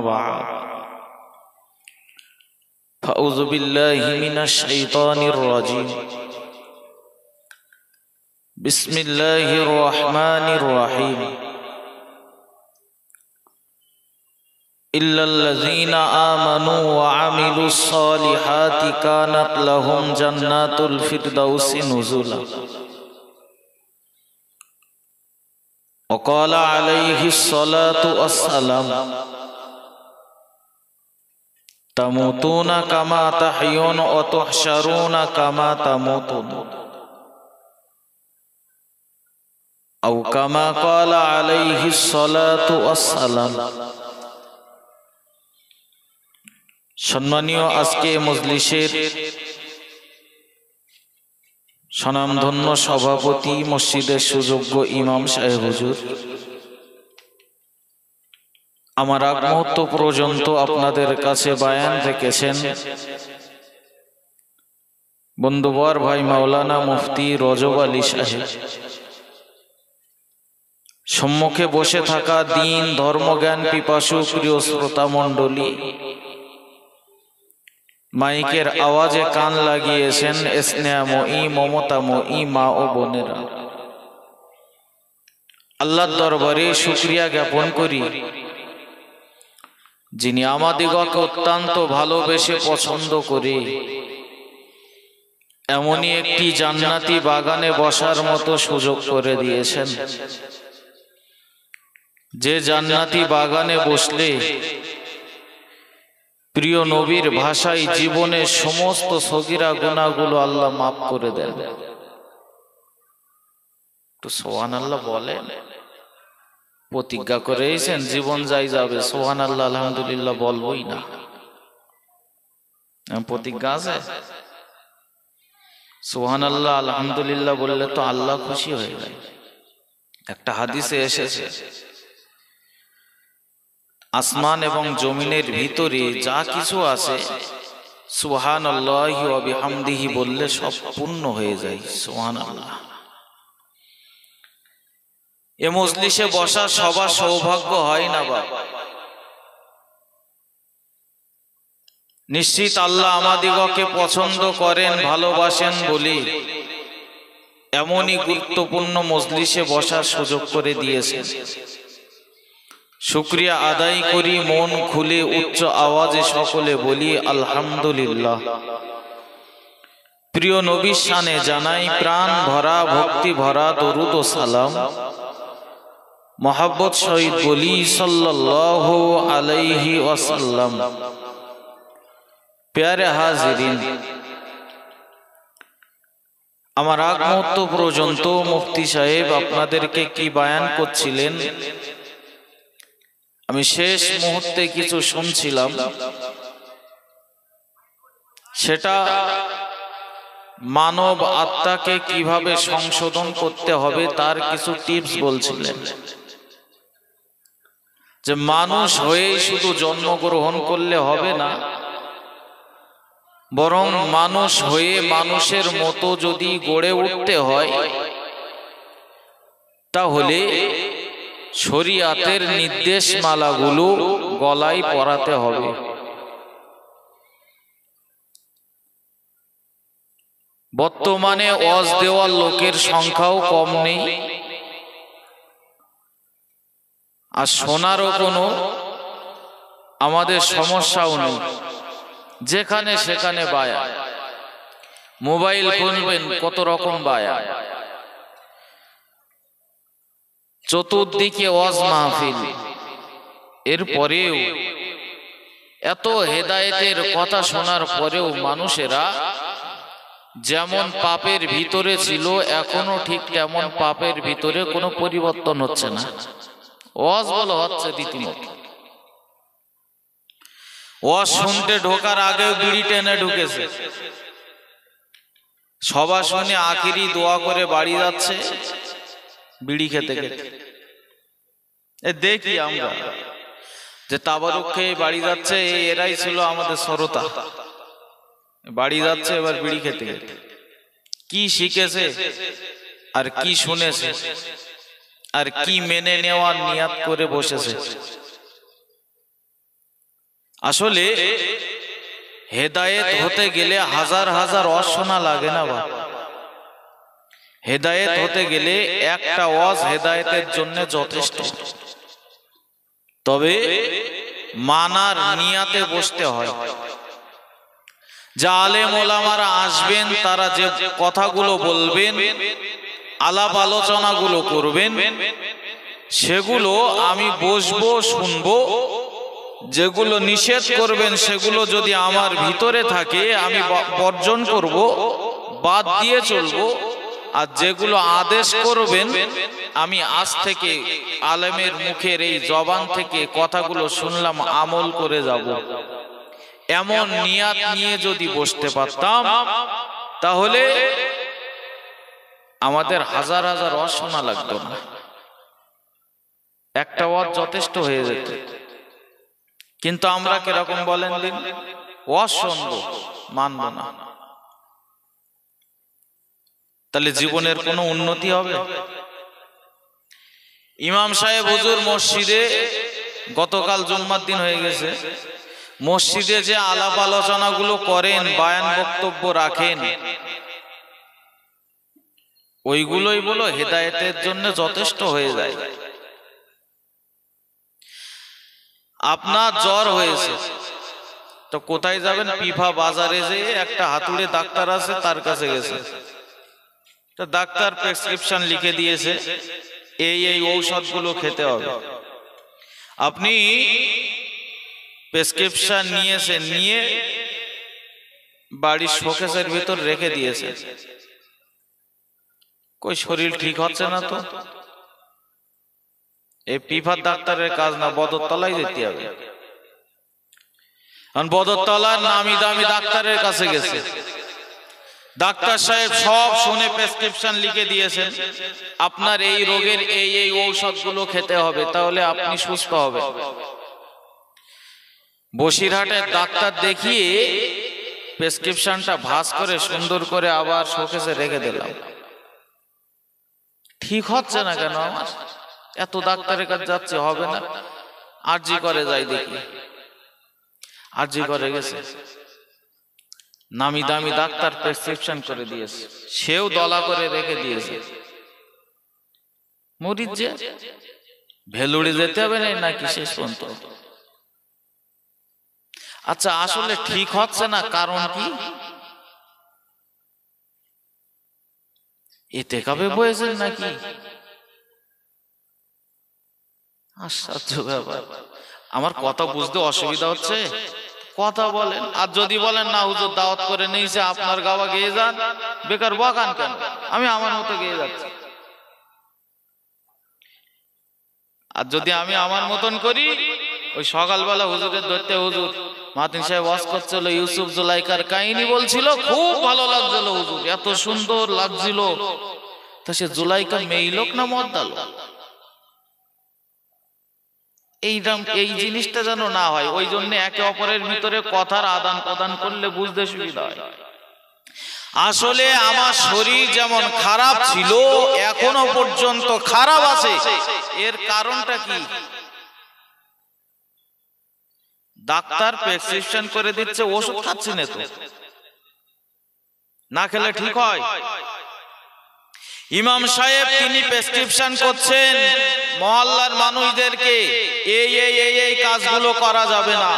بعد. فأعوذ بالله من الشيطان الرجيم. بسم الله الرحمن الرحيم. إلا الذين آمنوا وعملوا الصالحات كانت لهم جنات الفردوس نزلا. وقال عليه الصلاة والسلام তামুতুনা কামা কামা তামুতুন। আও কামা সালাতু ওয়াসসালাম। সম্মানীয় আজকে মজলিসের সনামধন্য সভাপতি মসজিদের সুযোগ্য ইমাম সাহেব হুজুর। আমার আগ মুহূর্ত পর্যন্ত আপনাদের কাছে বায়ান রেখেছেন। বন্ধুবর ভাই মাওলানা মুফতি রজব আলী সাহেব। সম্মুখে বসে থাকা দিন ধর্মজ্ঞান পিপাসু প্রিয় শ্রোতা মণ্ডলী মাইকের আওয়াজে কান লাগিয়েছেন স্নেহাময়ী মমতাময়ী মা ও বোনেরা। আল্লাহর দরবারে শুক্রিয়া জ্ঞাপন করি। যিনি আমাদিগকে অত্যন্ত ভালোবেসে পছন্দ করে। এমনই একটি জান্নাতি বাগানে বসার মতো সুযোগ করে দিয়েছেন। যে জান্নাতি বাগানে বসলে প্রিয় নবীর ভাষায় জীবনের সমস্ত সগিরা গুণাগুলো আল্লাহ মাফ করে দেন। একটু সোহান আল্লাহ বলেন। প্রতিজ্ঞা করে করেছেন জীবন যাই যাবে সোহান আল্লাহ আলহামদুলিল্লাহ বলবই না। প্রতিজ্ঞা আছে? সোহান আল্লাহ আলহামদুলিল্লাহ বললে তো আল্লাহ খুশি হয়ে যায়। একটা হাদিসে এসেছে, আসমান এবং জমিনের ভিতরে যা কিছু আছে সুহান আল্লাহামদিহি বললে সব পূর্ণ হয়ে যায় সোহান আল্লাহ এ মজলিসে বসা সবার সৌভাগ্য হয় না বাবা নিশ্চিত আল্লাহ আমাদিগকে পছন্দ করেন ভালোবাসেন বলি। এমনই গুরুত্বপূর্ণ মজলিসে বসার সুযোগ করে দিয়েছেন। শুক্রিয়া আদায় করি মন খুলে উচ্চ আওয়াজে সকলে বলি আলহামদুলিল্লাহ। প্রিয় নবীর শানে জানাই প্রাণ ভরা ভক্তি ভরা দরুদ ও সালাম। মোহাব্বত শহীদ বলি সাল্লাহ আলাইহি ওয়াসাল্লাম। প্যারে হাজিরিন, আমার আগ মুহূর্ত পর্যন্ত মুফতি সাহেব আপনাদেরকে কি বায়ান করছিলেন? আমি শেষ মুহূর্তে কিছু শুনছিলাম। সেটা মানব আত্মাকে কীভাবে সংশোধন করতে হবে তার কিছু টিপস বলছিলেন। যে মানুষ হয়ে শুধু জন্মগ্রহণ করলে হবে না, বরং মানুষ হয়ে মানুষের মতো যদি গড়ে উঠতে হয়, তাহলে শরিয়াতের নির্দেশমালাগুলো গলায় পরাতে হবে। বর্তমানে অজ দেওয়ার লোকের সংখ্যাও কম নেই। আর শোনারও কোনো আমাদের সমস্যাও নেই। যেখানে সেখানে বায়া। মোবাইল খুলবেন কত রকম বায়া। চতুর্দিকে ওয়াজ মাহফিল। এরপরেও এত হেদায়েতের কথা শোনার পরেও মানুষেরা যেমন পাপের ভিতরে ছিল, এখনও ঠিক তেমন পাপের ভিতরে কোনো পরিবর্তন হচ্ছে না। ওয়াজ বলো, হচ্ছে রীতিমতো ওয়াজ শুনতে ঢোকার আগেও বিড়ি টেনে ঢুকেছে। সবার শুনে আখিরি দোয়া করে বাড়ি যাচ্ছে, বিড়ি খেতে খেতে। এ দেখি আমরা যে তাবারুক খেয়ে বাড়ি যাচ্ছে এরাই ছিল আমাদের সরতা। বাড়ি যাচ্ছে, এবার বিড়ি খেতে খেতে। কি শিখেছে আর কি শুনেছে? আর কি মেনে নেওয়ার নিয়াত করে বসেছে? আসলে হেদায়েত হতে গেলে হাজার হাজার অশোনা লাগে না বা? হেদায়েত হতে গেলে একটা ওয়াজ হেদায়েতের জন্য যথেষ্ট। তবে মানার নিয়াতে বসতে হয়। যা আলেম ওলামারা আসবেন তারা যে কথাগুলো বলবেন আলাপ আলোচনাগুলো করবেন, সেগুলো আমি বসবো, শুনব, যেগুলো নিষেধ করবেন, সেগুলো যদি আমার ভিতরে থাকে, আমি বর্জন করব, বাদ দিয়ে চলবো, আর যেগুলো আদেশ করবেন, আমি আজ থেকে আলেমের মুখের এই জবান থেকে কথাগুলো শুনলাম, আমল করে যাব। এমন নিয়াত নিয়ে যদি বসতে পারতাম, তাহলে আমাদের হাজার হাজার অশোনা লাগতো না। একটা ওয়াজ যথেষ্ট হয়ে যেত। কিন্তু আমরা কীরকম বলেন দিন? শুনব, মানব না। তাহলে জীবনের কোনো উন্নতি হবে? ইমাম সাহেব হুজুর মসজিদে গতকাল জুম্মার দিন হয়ে গেছে। মসজিদে যে আলাপ আলোচনাগুলো করেন, বায়ান বক্তব্য রাখেন ওইগুলোই বলো হেদায়েতের জন্য যথেষ্ট হয়ে যায়। আপনার জ্বর হয়েছে। তো কোথায় যাবেন? পিফা বাজারে যে একটা হাতুড়ে ডাক্তার আছে তার কাছে গেছে। তো ডাক্তার প্রেসক্রিপশন লিখে দিয়েছে এই এই ঔষধগুলো খেতে হবে। আপনি প্রেসক্রিপশন নিয়েছেন নিয়ে বাড়ির শোকেসের ভিতর রেখে দিয়েছেন কই শরীর ঠিক হচ্ছে না তো? এই পিফার ডাক্তারের কাজ না, বদরতলায় যেতে হবে। কারণ বদরতলার নামি দামি ডাক্তারের কাছে গেছে। ডাক্তার সাহেব সব শুনে প্রেসক্রিপশন লিখে দিয়েছেন, আপনার এই রোগের এই এই ঔষধগুলো খেতে হবে, তাহলে আপনি সুস্থ হবে বসিরহাটের ডাক্তার দেখিয়ে প্রেসক্রিপশনটা ভাস করে সুন্দর করে আবার শোকেসে রেখে দিলাম। ঠিক হচ্ছে না কেন? আমার এত ডাক্তারের কাছে যাচ্ছে, হবে না। আরজি করে যাই দেখি। আরজি করে গেছে। নামি দামি ডাক্তার প্রেসক্রিপশন করে দিয়েছে। সেও দলা করে রেখে দিয়েছে। মরিচ যে? ভেলুড়ে যেতে হবে না, নাকি শেষ পর্যন্ত? আচ্ছা আসলে ঠিক হচ্ছে না, কারণ কি? এতে কবে বয়েছেন নাকি? আশ্চর্য ব্যাপার। আমার কথা বুঝতে অসুবিধা হচ্ছে? কথা বলেন। আর যদি বলেন, না, হুজুর, দাওয়াত করে নিয়েছে, আপনার গাওয়া গিয়ে যান। বেকার বকান কেন? আমি আমার মতো গিয়ে যাচ্ছি। আর যদি আমি আমার মতন করি, ওই সকালবেলা হুজুরের ধরতে হুজুর মাতিন সাহেব ওয়াজ করছিল, ইউসুফ জুলাইকার কাহিনী বলছিল, খুব ভালো লাগছিল হুজুর, এত সুন্দর লাগছিল। তা সে জুলাইকা মেয়ে লোক না মদ্দা লোক এইরকম এই জিনিসটা যেন না হয়, ওই জন্য একে অপরের ভিতরে কথার আদান প্রদান করলে বুঝতে সুবিধা হয়। আসলে আমার শরীর যেমন খারাপ ছিল, এখনও পর্যন্ত খারাপ আছে। এর কারণটা কি? ডাক্তার প্রেসক্রিপশন করে দিচ্ছে ওষুধ খাচ্ছি না তো। না খেলে ঠিক হয়। ইমাম সাহেব তিনি প্রেসক্রিপশন করছেন। মহল্লার মানুষদেরকে এই এই এই এই কাজগুলো করা যাবে না।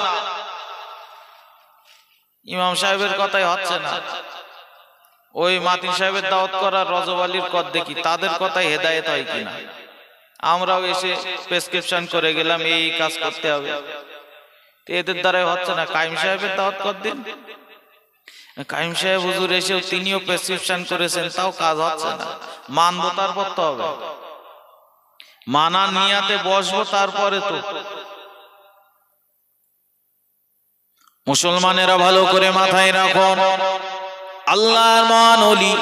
ইমাম সাহেবের কথাই হচ্ছে না। ওই মাতিন সাহেবের দাওয়াত করার রজব আলীর কর দেখি। তাদের কথাই হেদায়েত হয় কিনা? আমরাও এসে প্রেসক্রিপশন করে গেলাম এই কাজ করতে হবে। এদের দ্বারাই হচ্ছে না। কাইম সাহেবের দাওয়াত কর দিন কাইম সাহেব হুজুর এসেও তিনিও প্রেসক্রিপশন করেছেন, তাও কাজ হচ্ছে না। মানবো তারপর তো হবে। মানা নিয়াতে বসবো তারপরে তো। মুসলমানেরা ভালো করে মাথায় রাখুন আল্লাহর মান ওলি,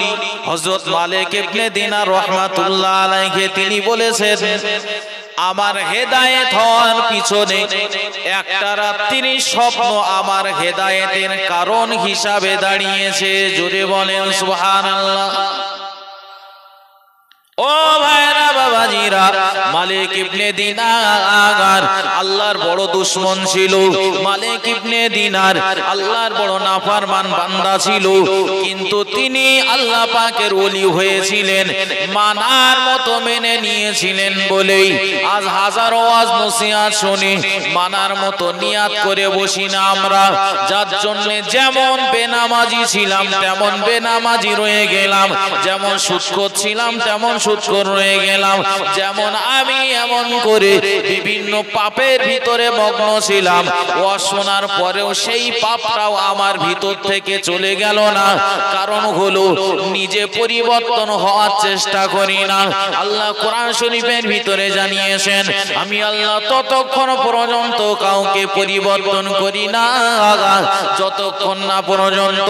হযরত মালিক ইবনে দিনার রাহমাতুল্লাহ আলাইহি, তিনি বলেছেন আমার হেদায়েত হওয়ার পিছনে একটা রাত্রির স্বপ্ন আমার হেদায়েতের কারণ হিসাবে দাঁড়িয়েছে। জোরে বলেন, সুবহানাল্লাহ। ও ভাইরা, বাবাজিরা, মালিক ইবনে দিনার আল্লাহর বড় দুশ্মন ছিল। মালিক ইবনে দিনার আল্লাহর বড় নাফরমান বান্দা ছিল। কিন্তু তিনি আল্লাহ পাকের ওলি হয়েছিলেন, মানার মতো মেনে নিয়েছিলেন বলেই। আজ হাজার ওয়াজ নসিহত শুনি, মানার মতো নিয়াত করে বসি না আমরা। যার জন্য যেমন বেনামাজি ছিলাম, তেমন বেনামাজি রয়ে গেলাম। যেমন সুদ ছিলাম, তেমন সুৎকর রয়ে গেলাম। যেমন আমি এমন করে বিভিন্ন পাপের ভিতরে মগ্ন ছিলাম। ও শোনার পরেও সেই পাপটাও আমার ভিতর থেকে চলে গেল না। কারণ হলো, নিজে পরিবর্তন হওয়ার চেষ্টা করি না। আল্লাহ কোরআন শরীফের ভিতরে জানিয়েছেন, আমি আল্লাহ ততক্ষণ পর্যন্ত কাউকে পরিবর্তন করি না। যতক্ষণ না পর্যন্ত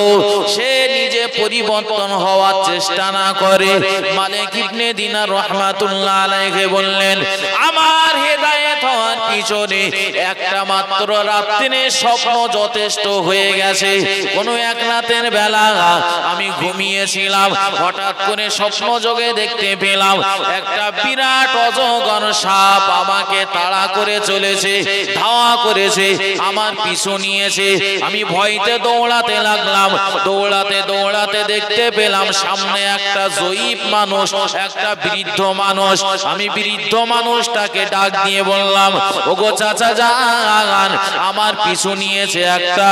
সে নিজে পরিবর্তন হওয়ার চেষ্টা না করে। মালিক ইবনে দিনার রহমাতুল্লাহ আলাইহি বললেন আমার হেদায়েত পিছনে একটা মাত্র রাত্রির স্বপ্ন যথেষ্ট হয়ে গেছে। কোন এক রাতের বেলা আমি ঘুমিয়েছিলাম, হঠাৎ করে স্বপ্ন যোগে দেখতে পেলাম, একটা বিরাট অজগর সাপ আমাকে তাড়া করে চলেছে, ধাওয়া করেছে, আমার পিছু নিয়েছে। আমি ভয়তে দৌড়াতে লাগলাম, দৌড়াতে দৌড়াতে দেখতে পেলাম সামনে একটা জয়ীব মানুষ, একটা বৃদ্ধ মানুষ। আমি বৃদ্ধ মানুষটাকে ডাক দিয়ে বললাম ওগো চাচা যান আমার পিছু নিয়েছে একটা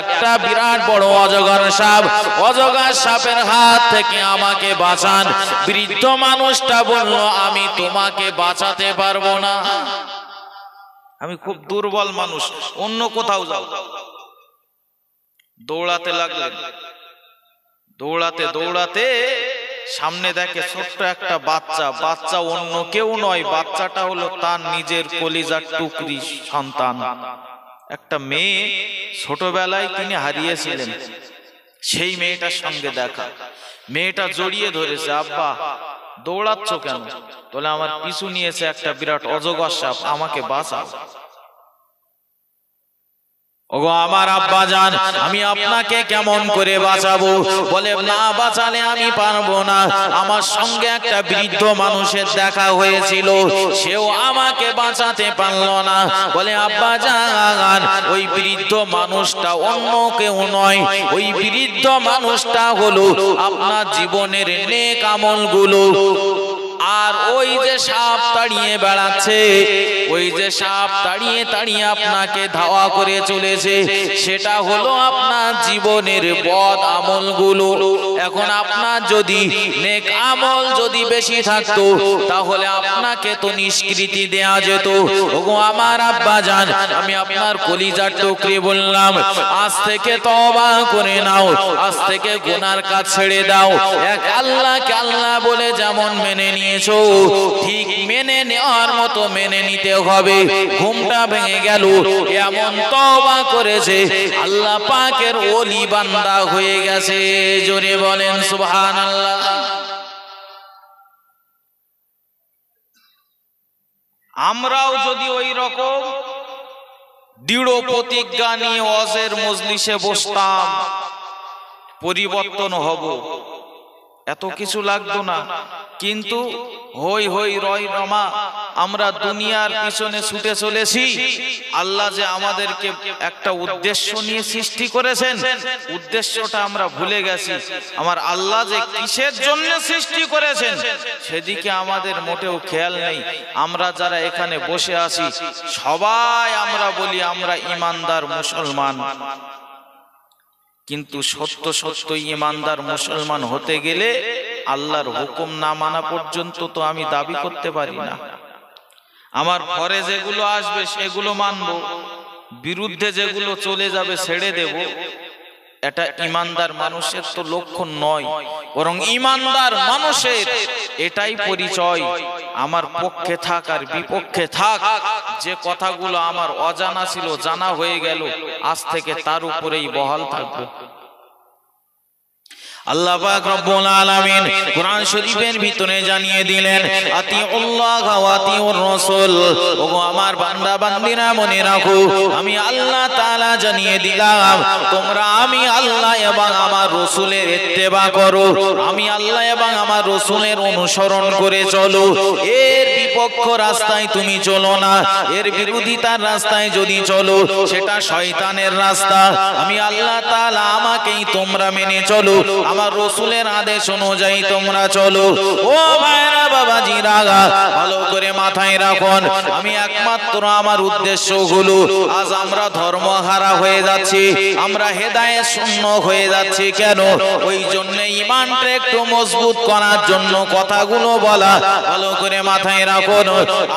একটা বিরাট বড় অজগর সাপ। অজগর সাপের হাত থেকে আমাকে বাঁচান। বৃদ্ধ মানুষটা বলল, আমি তোমাকে বাঁচাতে পারব না। আমি খুব দুর্বল মানুষ, অন্য কোথাও যাও। দৌড়াতে লাগলেন। দৌড়াতে দৌড়াতে সামনে দেখে ছোট্ট একটা বাচ্চা বাচ্চা অন্য কেউ নয়, বাচ্চাটা হলো তার নিজের কলিজার টুকরি সন্তান। একটা মেয়ে ছোটবেলায় তিনি হারিয়েছিলেন, সেই মেয়েটার সঙ্গে দেখা। মেয়েটা জড়িয়ে ধরেছে, আব্বা, দৌড়াচ্ছ কেন? বলে আমার পিছু নিয়েছে একটা বিরাট অজগর সাপ, আমাকে বাঁচাও। ওগো আমার আব্বা জান আমি আপনাকে কেমন করে বাঁচাবো? বলে, না বাঁচালে আমি পারব না। আমার সঙ্গে একটা বৃদ্ধ মানুষের দেখা হয়েছিল, সেও আমাকে বাঁচাতে পারল না। বলে, আব্বা জান ওই বৃদ্ধ মানুষটা অন্য কেউ নয়। ওই বৃদ্ধ মানুষটা হলো আপনার জীবনের নেক আমলগুলো। আর ওই যে সাপ তাড়িয়ে বেড়াচ্ছে, ওই যে সাপ তাড়িয়ে তাড়িয়ে আপনাকে ধাওয়া করে চলেছে, সেটা হলো আপনার জীবনের বদ আমলগুলো। এখন আপনার যদি নেক আমল যদি বেশি থাকতো, তাহলে আপনাকে তো নিষ্কৃতি দেয়া যেত। ওগো আমার আব্বা জান আমি আপনার কলিজার টুকরি বললাম, আজ থেকে তবা করে নাও, আজ থেকে গুনার কাজ ছেড়ে দাও। এক আল্লাহকে আল্লাহ বলে যেমন মেনে নিয়েছো ঠিক মেনে নেওয়ার মতো মেনে নিতে হবে। ঘুমটা ভেঙে গেল। এমন তবা করেছে। আল্লাহ পাকের ওলি বান্দা হয়ে গেছে। জোরে বলেন, সুবহানাল্লাহ। আমরাও যদি ওই রকম দৃঢ় প্রতিজ্ঞা নিয়ে অজের মজলিসে বসতাম, পরিবর্তন হব। এত কিছু লাগতো না। কিন্তু হই হই রয় রমা আমরা দুনিয়ার পিছনে ছুটে চলেছি। আল্লাহ যে আমাদেরকে একটা উদ্দেশ্য নিয়ে সৃষ্টি করেছেন উদ্দেশ্যটা আমরা ভুলে গেছি। আমার আল্লাহ যে কিসের জন্য সৃষ্টি করেছেন সেদিকে আমাদের মোটেও খেয়াল নেই। আমরা যারা এখানে বসে আছি সবাই আমরা বলি আমরা ইমানদার মুসলমান। কিন্তু সত্য সত্য ইমানদার মুসলমান হতে গেলে আল্লাহর হুকুম না মানা পর্যন্ত তো আমি দাবি করতে পারি না। আমার ঘরে যেগুলো আসবে সেগুলো মানব, বিরুদ্ধে যেগুলো চলে যাবে ছেড়ে দেব। এটা ইমানদার মানুষের তো লক্ষণ নয় বরং ইমানদার মানুষের এটাই পরিচয়। আমার পক্ষে থাক আর বিপক্ষে থাক যে কথাগুলো আমার অজানা ছিল জানা হয়ে গেল আজ থেকে তার উপরেই বহাল থাকবে। আল্লাহ পাক রব্বুল আলামিন কোরআন শরীফের ভিতরে জানিয়ে দিলেন, আতিউল্লাহ ওয়া আতিউর রাসূল আমার বান্দা, বান্দিরা মনে রাখো, আমি আল্লাহ তাআলা জানিয়ে দিলাম, তোমরা আমি আল্লাহ এবং আমার রাসূলের ইত্তেবা করো। আমি আল্লাহ এবং আমার রাসূলের অনুসরণ করে চলো। এর বিপক্ষ রাস্তায় তুমি চলো না, এর বিরোধিতার রাস্তায় যদি চলো, সেটা শয়তানের রাস্তা। আমি আল্লাহ তাআলা আমাকেই তোমরা মেনে চলো। আমার রসুলের আদেশ অনুযায়ী তোমরা চলো। ও ভাইরা বাবাজি, রাগা, ভালো করে মাথায় রাখুন। আমি একমাত্র আমার উদ্দেশ্য হলো, আজ আমরা ধর্মহারা হয়ে যাচ্ছি, আমরা হেদায়ে শূন্য হয়ে যাচ্ছি কেন? ওই জন্য ইমানটা একটু মজবুত করার জন্য কথাগুলো বলা, ভালো করে মাথায় রাখুন।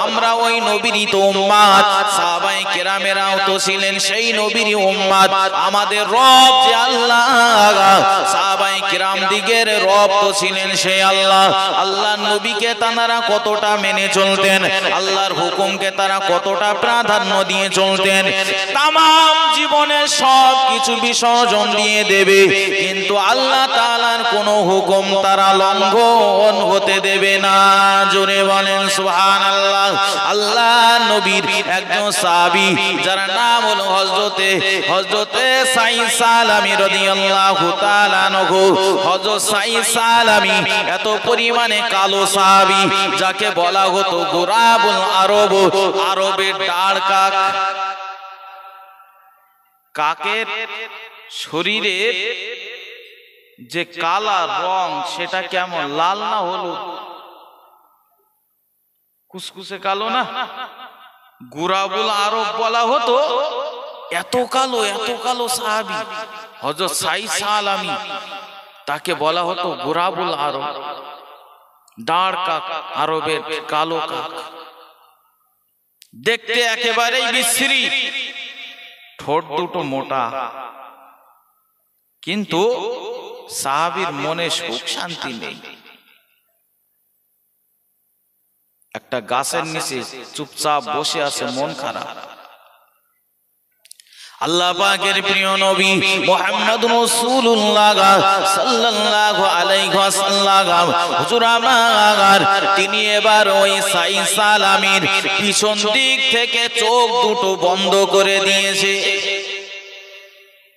আমরা ওই নবীরই তো উম্মাদ, সাহাবাই কেরামেরাও তো ছিলেন, সেই নবীরই উম্মাদ। আমাদের রব যে আল্লাহ, সাহাবাই কিরাম দিগের রব তো ছিলেন সেই আল্লাহ। আল্লাহ নবীকে তারা কতটা মেনে চলতেন, আল্লাহর হুকুমকে তারা কতটা প্রাধান্য দিয়ে চলতেন তাম জীবনে সব কিছু বিসর্জন দিয়ে দেবে। কিন্তু আল্লাহ তাআলার কোনো হুকুম তারা লঙ্ঘন হতে দেবে না। জোরে বলেন, সুবহানাল্লাহ। আল্লাহ আল্লাহ নবীর একজন সাহাবী, যার নাম হলো হজরতে হযরতে সাইদ সালামী রাদিয়াল্লাহু তাআলা আনহু। হযরত সাইদ সালামী এত পরিমাণে কালো সাহাবী যাকে বলা হতো গোরাবুল আরব, আরবের কাক। কাকের শরীরের যে কালা রং, সেটা কেমন, লাল না হলুদ? কুসকুসে কালো না? গুরাবুল আরব বলা হতো, এত কালো এত কালো সাহাবি হজরত সাই সালামি তাকে বলা হতো গুরাবুল আরব। দাঁড় কাক, আরবের কালো কাক। দেখতে একেবারেই বিশ্রী। ঠোঁট দুটো মোটা। কিন্তু সাহাবির মনে সুখ শান্তি নেই। একটা গাছের নিচে চুপচাপ বসে আছে মন খারাপ। আল্লাহ পাকের প্রিয় নবী মুহাম্মদ রাসূলুল্লাহ সাল্লাল্লাহু আলাইহি ওয়াসাল্লাম। হুজুর আমার, তিনি এবার ওই সাই সালামের পিছন দিক থেকে চোখ দুটো বন্ধ করে দিয়েছে।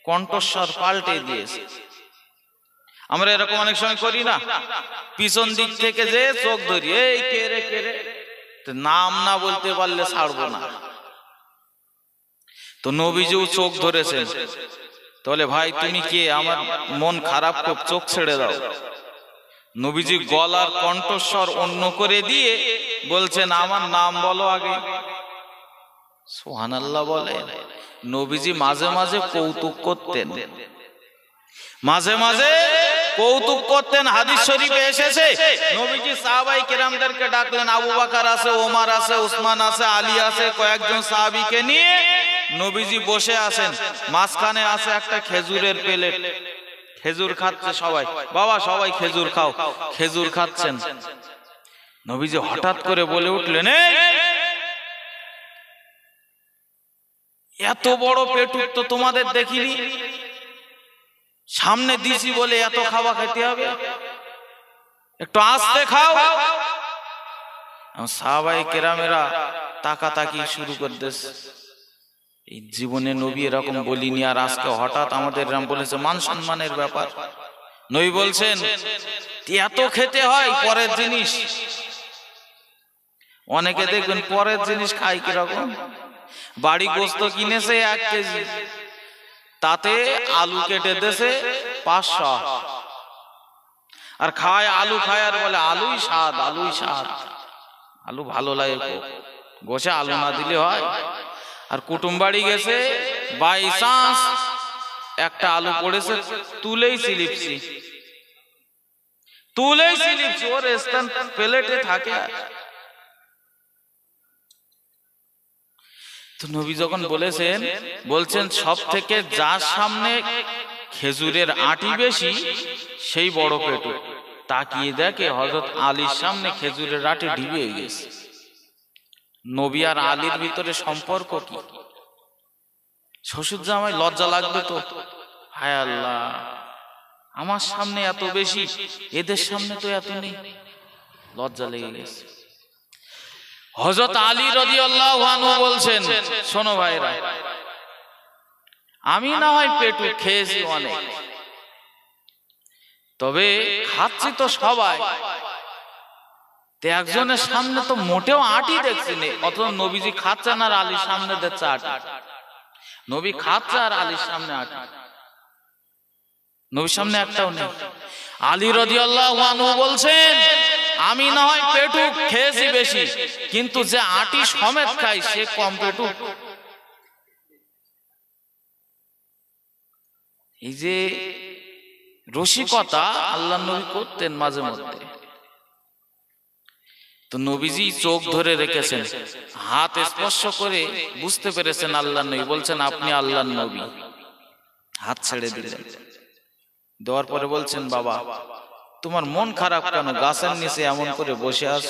কণ্ঠস্বর পাল্টে দিয়েছে। আমরা এরকম অনেক সময় করি না। পিছন দিক থেকে যে চোখ ধরি, এই কে রে কে রে? নাম না বলতে পারলে ছাড়বো না। তো নবীজিও চোখ ধরেছেন। তাহলে ভাই তুমি কে আমার মন খারাপ খুব চোখ ছেড়ে দাও। নবীজি গলার কণ্ঠস্বর অন্য করে দিয়ে বলছেন আমার নাম বলো আগে। সোহানাল্লাহ বলে। নবীজি মাঝে মাঝে কৌতুক করতেন। মাঝে মাঝে কৌতুক করতেন হাদিস শরীফে এসেছে। নবীজি সাহাবাই কিরামদেরকে ডাকলেন আবু বাকার আছে ওমার আছে উসমান আছে আলী আছে কয়েকজন সাহাবীকে নিয়ে নবীজি বসে আছেন। মাঝখানে আছে একটা খেজুরের প্লেট। খেজুর খাচ্ছে সবাই। বাবা সবাই খেজুর খাও। খেজুর খাচ্ছেন। নবীজি হঠাৎ করে বলে উঠলেন এত বড় পেটুক তো তোমাদের দেখিনি? সামনে দিছি বলে এত খাওয়া খেতে হবে। একটু আস্তে খাও। সাহাবাই কেরামেরা তাকা তাকি শুরু করে এই জীবনে নবী এরকম বলিনি, আর আজকে হঠাৎ আমাদের এরকম বলেছে, মান সম্মানের ব্যাপার। নই বলছেন এত খেতে হয় পরের জিনিস? অনেকে দেখবেন পরের জিনিস খাই কীরকম? বাড়ি গোস্ত কিনেছে এক কেজি। তাতে আলু কেটে দেশে পাঁচশো। আর খায় আলু খায় আর বলে আলুই স্বাদ আলুই স্বাদ। আলু ভালো লাগে গোছে আলু না দিলে হয়। আর কুটুম বাড়ি গেছে বাই চান্স একটা আলু পড়েছে তুলেই সিলিপসি। তুলেই সিলিপসি ওর স্থান প্লেটে থাকে। তো নবী যখন বলেছেন বলছেন সব থেকে যার সামনে খেজুরের আটি বেশি সেই বড় পেটু তাকিয়ে দেখে হজরত আলীর সামনে খেজুরের আটি ঢিবে গেছে। নবী আর আলীর ভিতরে সম্পর্ক কি? শ্বশুর জামাই লজ্জা লাগবে তো? হায় আল্লাহ আমার সামনে এত বেশি এদের সামনে তো এত নেই। লজ্জা লেগে গেছে। হজরত আলী রদি আল্লাহ বলছেন শোনো ভাইরা আমি না হয় পেটু খেয়েছি অনেক। তবে খাচ্ছি তো সবাই। একজনের সামনে তো মোটেও আটি দেখছি অথচ নবীজি খাচ্ছেন আর আলীর সামনে দেখছে আটি। নবী খাচ্ছে আর আলীর সামনে আটি। নবীর সামনে একটাও নেই। আলী রদি আল্লাহ বলছেন আমি না হয় পেটু খেয়েছি বেশি, কিন্তু যে আটি সমেত খাই, সে কম পেটু এই যে রসিকতা আল্লাহ নবী করতেন মাঝে মধ্যে। তো নবীজি চোখ ধরে রেখেছেন, হাত স্পর্শ করে বুঝতে পেরেছেন আল্লাহ নবী, বলছেন, আপনি আল্লাহ নবী। হাত ছেড়ে দিলেন। দেওয়ার পরে বলছেন, বাবা তোমার মন খারাপ কেন? গাছের নিচে এমন করে বসে আস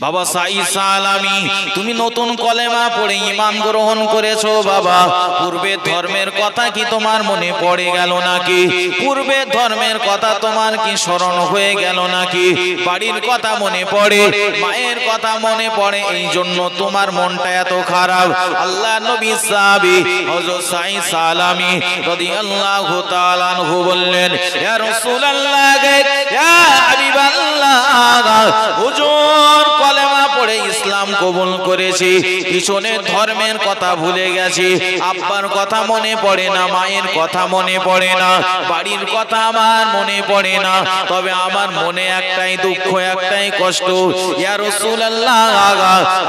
বাবা সাই সালামি তুমি নতুন কলেমা পড়ে ইমান গ্রহণ করেছ বাবা। পূর্বে ধর্মের কথা কি তোমার মনে পড়ে গেল নাকি? পূর্বে ধর্মের কথা তোমার কি স্মরণ হয়ে গেল নাকি? বাড়ির কথা মনে পড়ে মায়ের কথা মনে পড়ে এই জন্য তোমার মনটা এত খারাপ। আল্লাহ নবী সাহাবী হযরত সাই সালামি রাদিয়াল্লাহু তাআলা আনহু বললেন ইয়া রাসূলুল্লাহ ইয়া হাবিবাল্লাহ হুজুর কলেমা পড়ে ইসলাম কবুল করেছি। পিছনে ধর্মের কথা ভুলে গেছি। আব্বার কথা মনে পড়ে না, মায়ের কথা মনে পড়ে না। বাড়ির কথা আমার মনে পড়ে না। তবে আমার মনে একটাই দুঃখ, একটাই কষ্ট। ইয়া রাসূলুল্লাহ,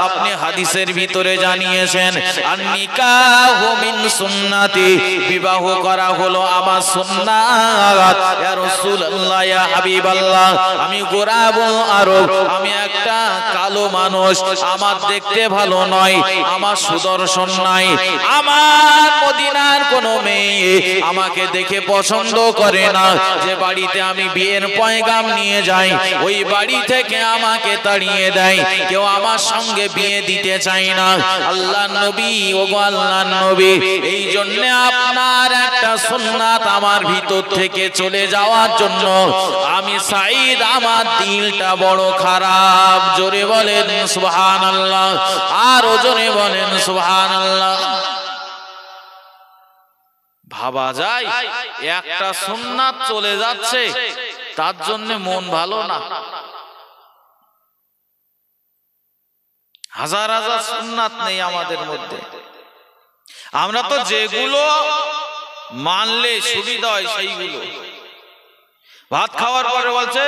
আপনি হাদিসের ভিতরে জানিয়েছেন আর নিকাহ মিন সুন্নাতি, বিবাহ করা হলো আমার সুন্নাত। ইয়া রাসূলুল্লাহ, ইয়া হাবিবাল্লাহ, আমি গোরাবুল আরব, আমি একটা কালো মানুষ, আমার দেখতে ভালো নয়, আমার সুদর্শন নাই। আমার মদিনার কোনো মেয়ে আমাকে দেখে পছন্দ করে না। যে বাড়িতে আমি বিয়ের পয়গাম নিয়ে যাই, ওই বাড়ি থেকে আমাকে তাড়িয়ে দেয়। কেউ আমার সঙ্গে বিয়ে দিতে চাই না। আল্লাহ নবী ও আল্লাহ নবী, এই জন্য আপনার একটা সুন্নাত আমার ভিতর থেকে চলে যাওয়ার জন্য। আমি সাইদ, আমার দিলটা বড় খারাপ। জোরে বলেন সুবহান আল্লাহ আরও জোরে বলেন সুবহান আল্লাহ ভাবা যায়, একটা সুন্নাত চলে যাচ্ছে, তার জন্য মন ভালো না। হাজার হাজার সুন্নাত নেই আমাদের মধ্যে। আমরা তো যেগুলো মানলে সুবিধা হয় সেইগুলো। ভাত খাওয়ার পরে বলছে,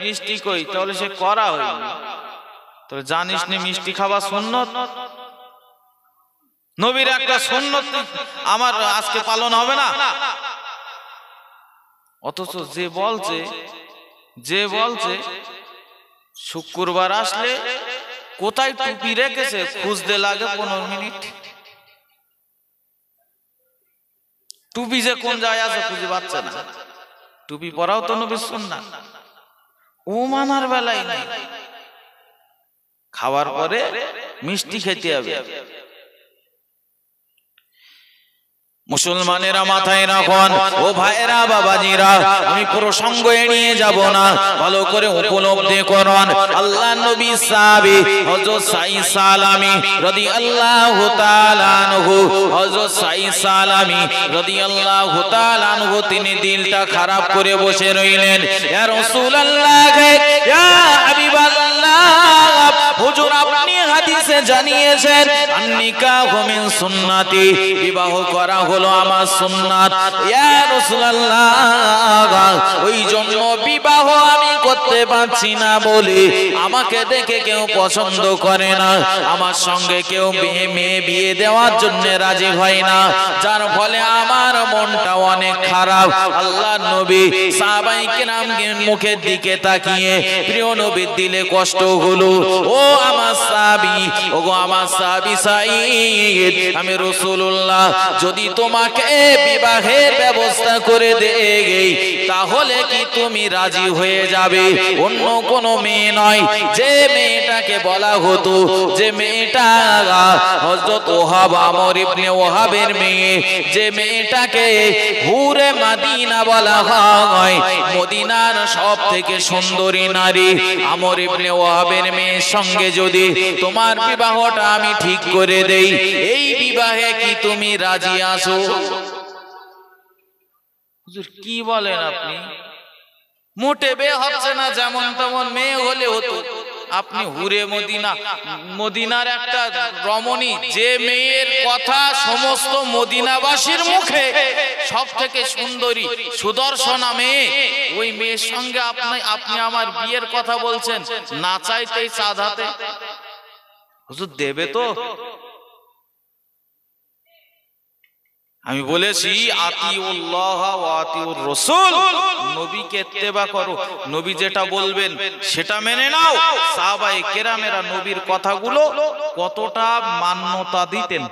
মিষ্টি কই? তাহলে সে করা হয়নি। তোর জানিস নি মিষ্টি খাওয়া সুন্নত? নবীর একটা সুন্নত আমার আজকে পালন হবে না। অথচ যে বলছে যে বলছে শুক্রবার আসলে কোথায় টুপি রেখেছে খুঁজতে লাগে পনেরো মিনিট। টুপি যে কোন জায়গায় আছে খুঁজে পাচ্ছে না। টুপি পরাও তো নবী না ও মানার বেলায় নাই। খাওয়ার পরে মিষ্টি খেতে হবে। মুসলমানেরা মাথায় রাখন ও ভাইরা বাবাজিরা, আমি প্রসঙ্গ এড়িয়ে যাব না। ভালো করে উপলব্ধি করুন। আল্লাহ নবী সাহাবী হযরত সাই সালামি রাদিয়াল্লাহু তাআলা আনহু, হযরত সাই সালামি রাদিয়াল্লাহু তাআলা আনহু, তিনি দিলটা খারাপ করে বসে রইলেন। ইয়া রাসূলুল্লাহ, ইয়া হাবিবাল্লাহ, হুজুর আপনি হাদিসে জানিয়েছেন নিকাহ মিন সুন্নাতি বিবাহ করা হলো আমার সুন্নাত। ইয়া রাসূলুল্লাহ, ওই জন্য বিবাহ আমি করতে পারছি না বলে আমাকে দেখে কেউ পছন্দ করে না। আমার সঙ্গে কেউ বিয়ে মেয়ে বিয়ে দেওয়ার জন্য রাজি হয় না। যার ফলে আমার মনটা অনেক খারাপ। আল্লাহ নবী সাহাবাই কেরাম মুখের দিকে তাকিয়ে প্রিয় নবীর দিলে কষ্ট হলো। ও আমার সাহাবী ওগো আমার সাহাবী সাইদ আমি রাসূলুল্লাহ, যদি তোমাকে বিবাহের ব্যবস্থা করে দেই, তাহলে কি তুমি রাজি হয়ে যাবে? অন্য কোন মেয়ে নয়, যে মেয়েটাকে বলা হতো, যে মেয়েটা হযরত ওহাব, আমর ইবনে ওহাবের মেয়ে, যে মেয়েটাকে হুরে মাদিনা বলা হয়, মদিনার সব থেকে সুন্দরী নারী। আমর ইবনে ওহাবের মেয়ের সঙ্গে যদি তোমার বিবাহটা আমি ঠিক করে দেই। এই বিবাহে কি তুমি রাজি হুজুর কি বলেন আপনি? মোটে বে হচ্ছে না যেমন তেমন মেয়ে হলে হতো। আপনি হুরে মদিনা মদিনার একটা রমণী যে মেয়ের কথা সমস্ত মদিনাবাসীর মুখে সব থেকে সুন্দরী সুদর্শনা মেয়ে ওই মেয়ের সঙ্গে আপনি আপনি আমার বিয়ের কথা বলছেন না চাইতেই চাঁদ হাতে। হুজুর দেবে তো? আমি বলেছি রাসূল। নবীকে ইত্তেবা করো। নবী যেটা বলবেন সেটা মেনে নাও। সাহাবায়ে কেরামেরা নবীর কথাগুলো কতটা মান্যতা দিতেন।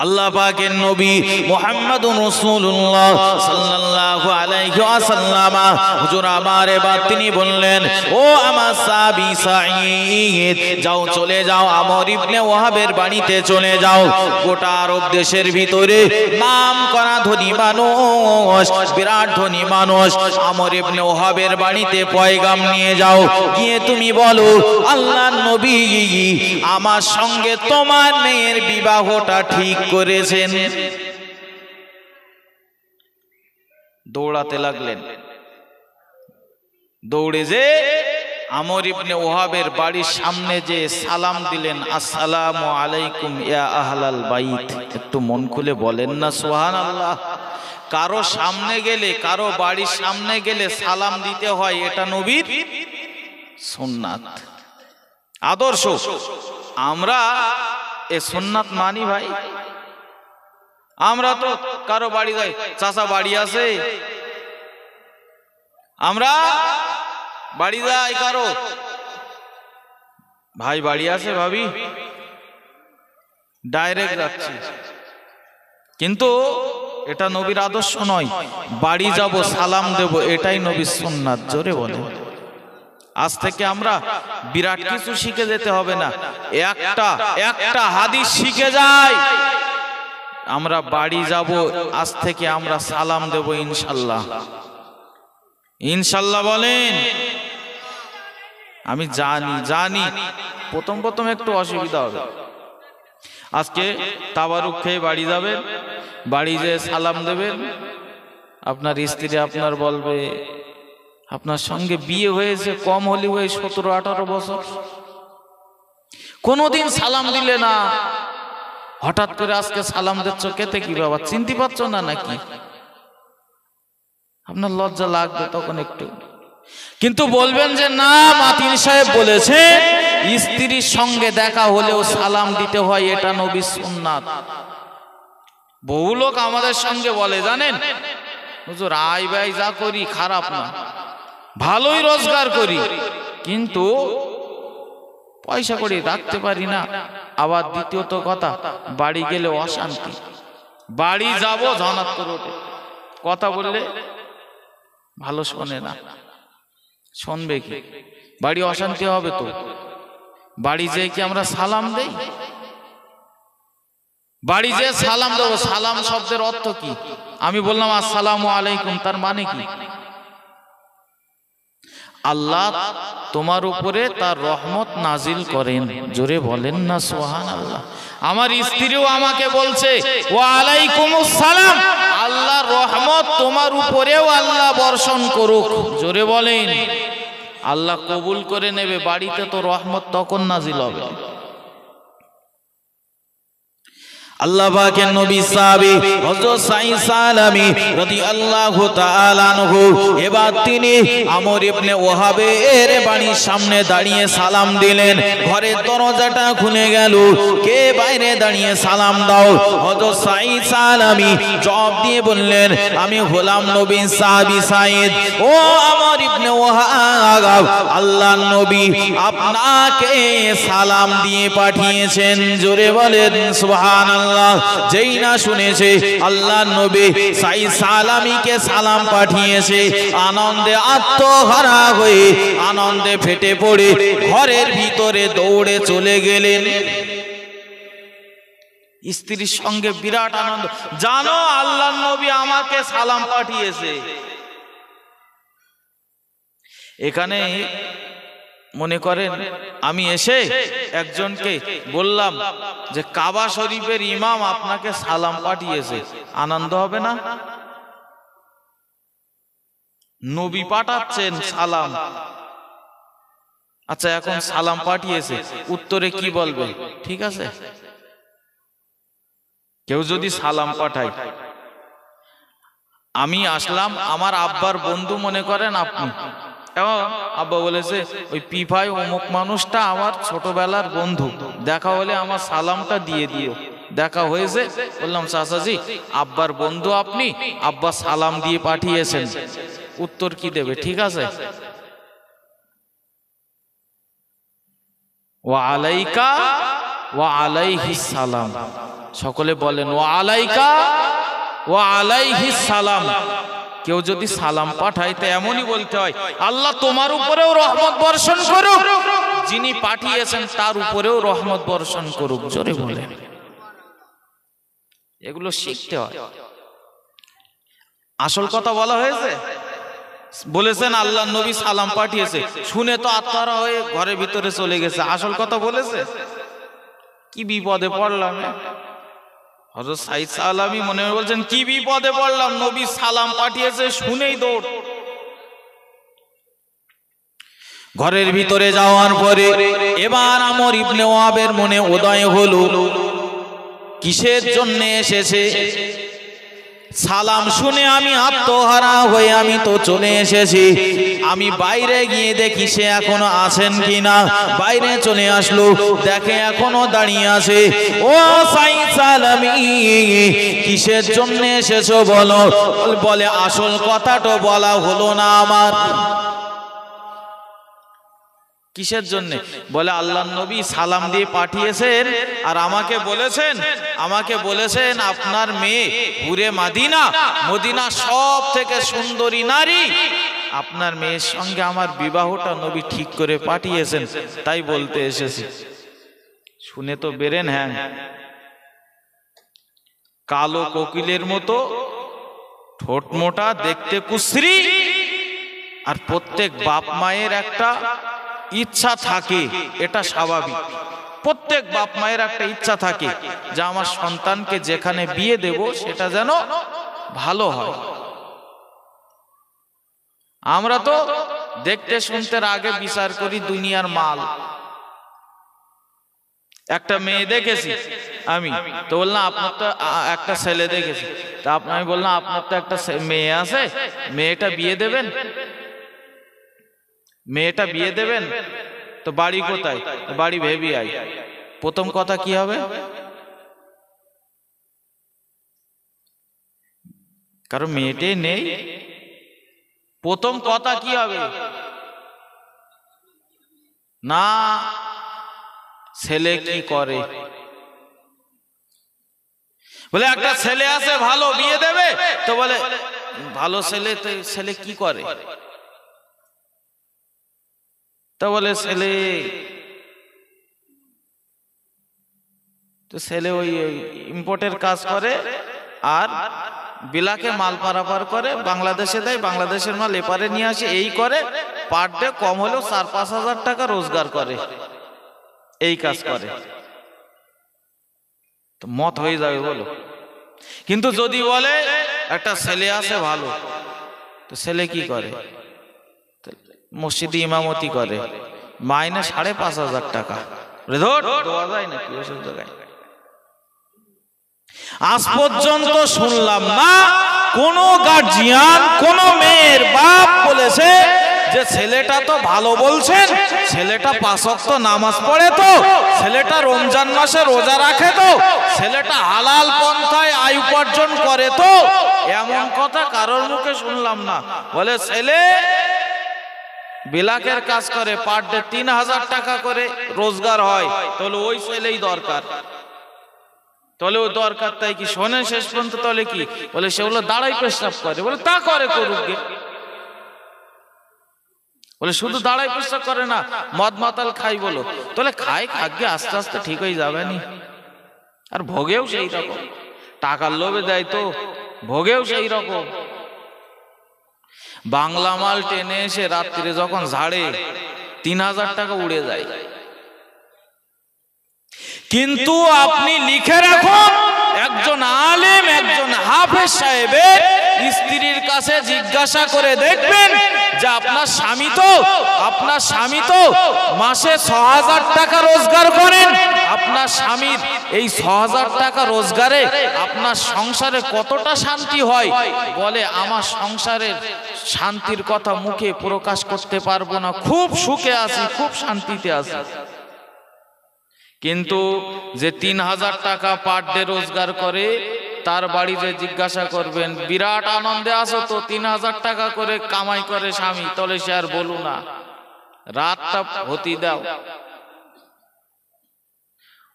আল্লাহ পাকের নবী মুহাম্মদুর রাসূলুল্লাহ সাল্লাল্লাহু আলাইহি ওয়াসাল্লাম। হুজুর, আমার এবার তিনি বললেন, ও আমার সাহাবী সাঈদ, যাও চলে যাও, আমর ইবনে ওয়াহাবের বাড়িতে চলে যাও। গোটা আরব দেশের ভিতরে নাম করা ধনী মানুষ, বিরাট ধনী মানুষ, আমর ইবনে ওয়াহাবের বাড়িতে পয়গাম নিয়ে যাও। গিয়ে তুমি বলো, আল্লাহর নবী, আমার সঙ্গে তোমার মেয়ের বিবাহটা ঠিক করেছেন। দৌড়াতে লাগলেন। দৌড়ে যে আমর ইবনে ওহাবের বাড়ির সামনে যে সালাম দিলেন, আসসালাম আলাইকুম ইয়া আহলাল বাইত। একটু মন খুলে বলেন না সোহান আল্লাহ কারও সামনে গেলে, কারও বাড়ির সামনে গেলে সালাম দিতে হয়, এটা নবীর সুন্নাত। আদর্শ। আমরা এ সুন্নাত মানি ভাই। আমরা তো কারও বাড়ি যাই, চাচা বাড়ি আছে। আমরা বাড়ি যাই কারও। ভাই বাড়ি আছে ভাবি। ডাইরেক্ট যাচ্ছি। কিন্তু এটা নবীর আদর্শ নয়। বাড়ি যাব, সালাম দেব, এটাই নবীর সুন্নাত, জোরে বলে আজ থেকে আমরা বিরাট কিছু শিখে যেতে হবে না। একটা একটা হাদিস শিখে যাই। আমরা বাড়ি যাব, আজ থেকে আমরা সালাম দেব ইনশাল্লাহ। ইনশাল্লাহ বলেন। আমি জানি জানি। প্রথম প্রথম একটু অসুবিধা হবে। আজকে তাবারুক খেয়ে বাড়ি যাবেন, বাড়ি যেয়ে সালাম দেবেন। আপনার স্ত্রী আপনার বলবে, আপনার সঙ্গে বিয়ে হয়েছে কম হলে ওই সতেরো আঠারো বছর। কোনোদিন সালাম দিলে না। হঠাৎ করে আজকে সালাম দিচ্ছ কেতে কি বাবা? চিনতে পারছ না নাকি? আপনার লজ্জা লাগবে তখন একটু। কিন্তু বলবেন যে, না মাতিন সাহেব বলেছে, স্ত্রীর সঙ্গে দেখা হলেও সালাম দিতে হয়, এটা নবী সুন্নাত। বহু লোক আমাদের সঙ্গে বলে, জানেন? হুজুর আই বাই যা করি, খারাপ না। ভালোই রোজগার করি। কিন্তু পয়সা করে রাখতে পারি না। আবার দ্বিতীয়ত কথা বাড়ি গেলে অশান্তি। বাড়ি যাব ধনাত্ম রোডে। কথা বললে ভালো শোনে না। শুনবে কি? বাড়ি অশান্তি হবে তো। বাড়ি যেয়ে কি আমরা সালাম দেই? বাড়ি যে সালাম দেবো। সালাম শব্দের অর্থ কি? আমি বললাম আসসালামু আলাইকুম তার মানে কি? আল্লাহ তোমার উপরে তার রহমত নাজিল করেন। জোরে বলেন না সোহান আল্লাহ আমার স্ত্রীও আমাকে বলছে ও আলাইকুম সালাম আল্লাহ রহমত তোমার উপরেও আল্লাহ বর্ষণ করুক। জোরে বলেন। আল্লাহ কবুল করে নেবে, বাড়িতে তো রহমত তখন নাজিল হবে। আল্লাহ পাকের নবী সাহাবী হযরত সাইদ সালামি রাদিয়াল্লাহু তাআলা আনহু, এবার তিনি আমর ইবনে ওহাবের বাড়ির সামনে দাঁড়িয়ে সালাম দিলেন। ঘরের দরজাটা খুলে গেল। কে বাইরে দাঁড়িয়ে সালাম দাও? হযরত সাইদ সালামি জবাব দিয়ে বললেন, আমি হলাম নবী সাহাবী সাইদ ও আমর ইবনে ইবনে ওয়াহাব আল্লাহ নবী আপনাকে সালাম দিয়ে পাঠিয়েছেন। জোরে বলেন, সুবহানাল্লাহ। যেই না শুনেছে আল্লাহ নবী সাই সালামিকে সালাম পাঠিয়েছে। আনন্দে আত্মহারা হয়ে আনন্দে ফেটে পড়ে ঘরের ভিতরে দৌড়ে চলে গেলেন। স্ত্রীর সঙ্গে বিরাট আনন্দ। জানো আল্লাহ নবী আমাকে সালাম পাঠিয়েছে। এখানে মনে করেন, আমি এসে একজনকে বললাম যে কাবা শরীফের ইমাম আপনাকে সালাম পাঠিয়েছে। আনন্দ হবে না? নবী পাঠাচ্ছেন সালাম। আচ্ছা এখন সালাম পাঠিয়েছে। উত্তরে কি বলবে? ঠিক আছে? কেউ যদি সালাম পাঠায়। আমি আসলাম, আমার আব্বার বন্ধু মনে করেন আপনি। আব্বা বলেছে, ওই পিফাই অমুক মানুষটা আমার ছোটবেলার বন্ধু। দেখা হলে আমার সালামটা দিয়ে দিও। দেখা হয়েছে, বললাম, চাচাজি, আব্বার বন্ধু আপনি, আব্বা সালাম দিয়ে পাঠিয়েছেন। উত্তর কি দেবে, ঠিক আছে? ওয়া আলাইকা, ওয়া আলাইহি সালাম। সকলে বলেন, ওয়া আলাইকা, ওয়া আলাইহি সালাম। কেউ যদি সালাম পাঠায় তো এমনই বলতে হয় আল্লাহ তোমার উপরেও রহমত বর্ষণ করুক। যিনি পাঠিয়েছেন তার উপরেও রহমত বর্ষণ করুক। জোরে বলেন। এগুলো শিখতে হয়। আসল কথা বলা হয়েছে? বলেছেন আল্লাহ নবী সালাম পাঠিয়েছে। শুনে তো আত্মারা হয়ে ঘরের ভিতরে চলে গেছে। আসল কথা বলেছে? কি বিপদে পড়লাম হজরত সাইদ সালামি মনে হয় বলছেন কি বিপদে পড়লাম নবী সালাম পাঠিয়েছে শুনেই দৌড়। ঘরের ভিতরে যাওয়ার পরে এবার আমর ইবনে ওয়াবের মনে উদয় হলো। কিসের জন্য এসেছে? সালাম শুনে আমি আত্মহারা হয়ে আমি তো চলে এসেছি। আমি বাইরে গিয়ে দেখি সে এখনও আছেন কি না বাইরে চলে আসলো, দেখে এখনও দাঁড়িয়ে আছে। ও সাই সালামি কিসের জন্য এসেছ বলো? বলে, আসল কথাটা বলা হলো না আমার। কিসের জন্য? বলে আল্লাহ নবী সালাম দিয়ে পাঠিয়েছেন আর আমাকে বলেছেন আমাকে বলেছেন, আপনার মেয়ে পুরে মাদিনা মদিনা সব থেকে সুন্দরী নারী। আপনার মেয়ের সঙ্গে আমার বিবাহটা নবী ঠিক করে পাঠিয়েছেন, তাই বলতে এসেছি। শুনে তো বেরেন হ্যাঁ। কালো কোকিলের মতো, ঠোঁট মোটা, দেখতে কুশ্রী, আর প্রত্যেক বাপ মায়ের একটা ইচ্ছা থাকে, এটা স্বাভাবিক। প্রত্যেক বাপ মায়ের একটা ইচ্ছা থাকে যে আমার সন্তানকে যেখানে বিয়ে দেব, সেটা যেন ভালো হয়। আমরা তো দেখতে শুনতে আগে বিচার করি দুনিয়ার মাল। একটা মেয়ে দেখেছি, আমি, তো বললাম, আপনার তো একটা ছেলে দেখেছি। তা আমি বললাম, আপনার তো একটা মেয়ে আছে, মেয়েটা বিয়ে দেবেন? মেয়েটা বিয়ে দেবেন? তো বাড়ি কোথায়? বাড়ি ভেবি আই প্রথম কথা কি হবে? কারণ মেয়েটে নেই? প্রথম কথা কি হবে? না ছেলে কি করে? বলে একটা ছেলে আছে ভালো বিয়ে দেবে? তো বলে ভালো ছেলে তো ছেলে কি করে? তো বলে, ছেলে। তো ছেলে ওই ইম্পোর্টের কাজ করে আর বিলাকে মাল পারাপার করে, বাংলাদেশে দেয়, বাংলাদেশের মাল এপারে নিয়ে আসে, এই করে পার ডে কম হলেও চার, পাঁচ হাজার টাকা রোজগার করে, এই কাজ করে। তো মত হয়ে যাবে বলো। কিন্তু যদি বলে, একটা ছেলে আছে ভালো। তো ছেলে কি করে? মসজিদে ইমামতি করে। মাইনে সাড়ে পাঁচ হাজার টাকা। দেওয়া যায় নাকি? ওসব জায়গায় আজ পর্যন্ত শুনলাম না কোন গার্জিয়ান কোন মেয়ের বাপ বলেছে যে ছেলেটা তো ভালো বলছেন ছেলেটা পাঁচক্ত নামাজ পড়ে তো ছেলেটা রমজান মাসে রোজা রাখে তো ছেলেটা হালাল পন্থায় আয় উপার্জন করে তো এমন কথা কারোর মুখে শুনলাম না। বলে ছেলে বিলাকের কাজ করে, পার ডে তিন হাজার টাকা করে রোজগার হয়, তাহলে ওই ছেলেই দরকার। তাহলে ও দরকার, তাই কি শোনে শেষ পর্যন্ত, তাহলে কি? বলে সেগুলো দাঁড়াই পেশাব করে। বলে, তা করে করুক গে। বলে, শুধু দাঁড়াই পেশাব করে না, মদ মাতাল খাই বলো। তাহলে খাই খাগে আস্তে আস্তে ঠিক হয়ে যাবে নি। আর ভোগেও সেই রকম। টাকার লোভে দেয় তো, ভোগেও সেই রকম। বাংলা মাল টেনে এসে রাত্রিরে যখন ঝাড়ে, তিন হাজার টাকা উড়ে যায়। কিন্তু আপনি লিখে রাখুন একজন আলেম, একজন হাফেজ সাহেবের স্ত্রীর কাছে জিজ্ঞাসা করে দেখবেন যে আপনার স্বামী তো, আপনার স্বামী তো মাসে ছ টাকা রোজগার করেন। আপনার স্বামীর এই ছ টাকা রোজগারে আপনার সংসারে কতটা শান্তি হয়? বলে, আমার সংসারের শান্তির কথা মুখে প্রকাশ করতে পারব না। খুব সুখে আছি, খুব শান্তিতে আছি। কিন্তু যে তিন হাজার টাকা পার ডে রোজগার করে, তার বাড়িতে জিজ্ঞাসা করবেন, বিরাট আনন্দে আসো তো, তিন হাজার টাকা করে কামাই করে স্বামী? তলে সে আর বলু না। রাতটা হতি দাও।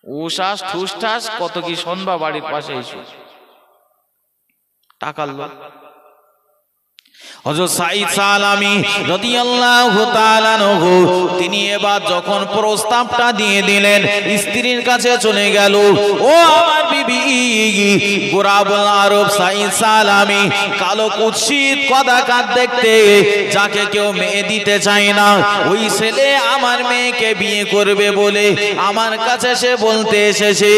উশাস ঠুসঠাস, কত কি শোনবা বাড়ির পাশে এসে। টাকার লোক হযরত সাইদ সালামি রাদিয়াল্লাহু তাআলা তিনি এবার যখন প্রস্তাবটা দিয়ে দিলেন, স্ত্রীর কাছে চলে গেল, ও আমার বিবি, গোরাবুল আরব সাইদ সালামি, কালো কুৎসিত কদাকার দেখতে, যাকে কেউ মেয়ে দিতে চায় না, ওই ছেলে আমার মেয়েকে বিয়ে করবে বলে আমার কাছে সে বলতে এসেছে।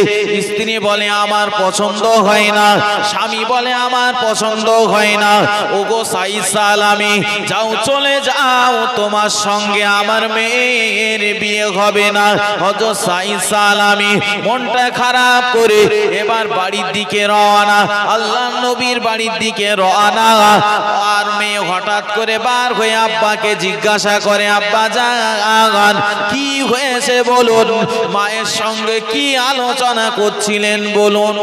স্ত্রী বলে, আমার পছন্দ হয় না। স্বামী বলে, আমার পছন্দ হয় না। ওগো সাইদ সালামি, যাও চলে যাও, তোমার সঙ্গে আমার মেয়ের বিয়ে হবে না। হজ সাইদ সালামি মনটা খারাপ করে এবার বাড়ির দিকে রওনা। আল্লাহ নবীর বাড়ির দিকে রওনা। আর মেয়ে হঠাৎ করে বার হয়ে আব্বাকে জিজ্ঞাসা করে, আব্বা জান কি হয়েছে বলুন? মায়ের সঙ্গে কি আলোচনা করছিলেন বলুন?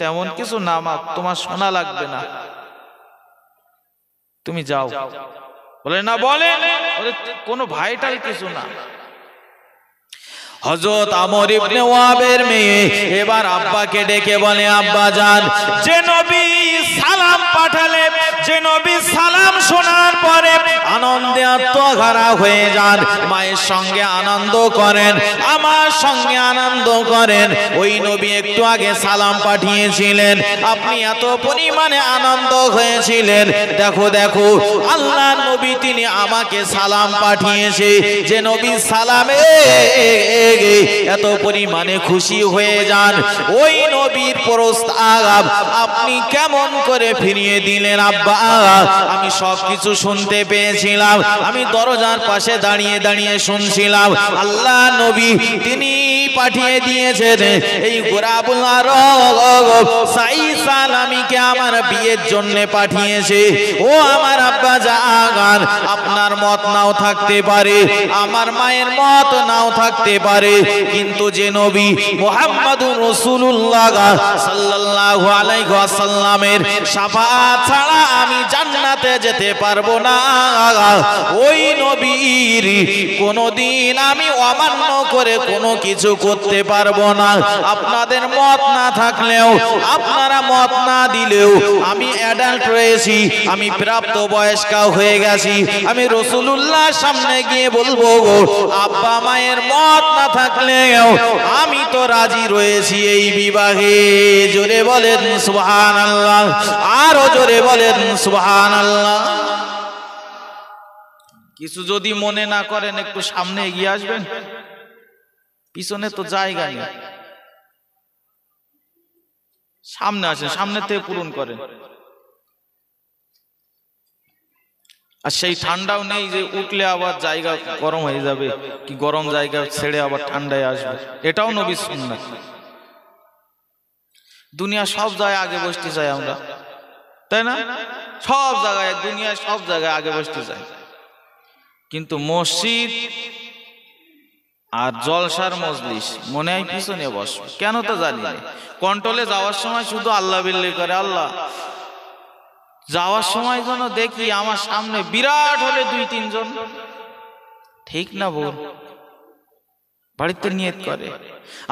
তেমন কিছু না মা, তোমার শোনা লাগবে না। তুমি যাও। বলে না বলে কোনো ভাইটাল কিছু না। হজরত আমর ইবনে ওয়াবের মেয়ে। এবার আব্বাকে ডেকে বলে, আব্বা যান। যে নবী সালাম পাঠালে, যে নবী সালাম শোনার পরে আনন্দে আত্মহারা হয়ে যান। মায়ের সঙ্গে আনন্দ করেন, আমার সঙ্গে আনন্দ করেন। ওই নবী একটু আগে সালাম পাঠিয়েছিলেন। আপনি এত পরিমাণে আনন্দ হয়েছিলেন। দেখো দেখো আল্লাহ নবী তিনি আমাকে সালাম পাঠিয়েছে। যে নবী সালামে এত পরিমাণে খুশি হয়ে যান। ওই নবীর প্রস্তাব আপনি কেমন করে ফিরিয়ে দিলেন আব্বা? আমি সব কিছু শুনতে পেয়েছিলাম, আমি দরজার পাশে দাঁড়িয়ে দাঁড়িয়ে শুনছিলাম। আল্লাহ নবী তিনি পাঠিয়ে দিয়েছেন, এই গোরাবুল সালামিকে আমার বিয়ের জন্য পাঠিয়েছে। ও আমার আব্বা জাগান, আপনার মত নাও থাকতে পারে, আমার মায়ের মত নাও থাকতে পারে। কিন্তু যে নবী মোহাম্মদুর রাসূলুল্লাহ সাল্লাল্লাহু আলাইহি ওয়াসাল্লামের শাফাআত ছাড়া আমি জান্নাতে যেতে পারব না। ওই নবীর কোনদিন আমি অমান্য করে কোনো কিছু করতে পারব না। আপনাদের মত না থাকলেও, আপনারা মত না দিলেও আমি অ্যাডাল্ট রয়েছি আমি প্রাপ্ত বয়স্ক হয়ে গেছি। আমি রসুলুল্লাহ সামনে গিয়ে বলব আব্বা মায়ের মত না থাকলেও আমি তো রাজি রয়েছি এই বিবাহে। জোরে বলেন সুবহান আল্লাহ আরও জোরে বলেন সুবহান আল্লাহ কিছু যদি মনে না করেন, একটু সামনে এগিয়ে আসবেন। পিছনে তো জায়গা নেই। সামনে আসেন সামনে থেকে পূরণ করেন। আর সেই ঠান্ডাও নেই যে উঠলে আবার জায়গা গরম হয়ে যাবে, কি গরম জায়গা ছেড়ে আবার ঠান্ডায় আসবে। এটাও নবী সুন্নাত। দুনিয়া সব জায়গায় আগে বসতে চাই আমরা। তাই না? সব জায়গায়, দুনিয়ায় সব জায়গায় আগে বসতে চাই। কিন্তু মসজিদ আর জলসার মজলিস মনে হয় পিছনে বস কেন তো জানি কন্ট্রোলে যাওয়ার সময় শুধু আল্লাহ বিল্লি করে আল্লাহ। যাওয়ার সময় যেন দেখি আমার সামনে বিরাট হলে দুই তিনজন। ঠিক না বল বাড়িতে নিয়ত করে।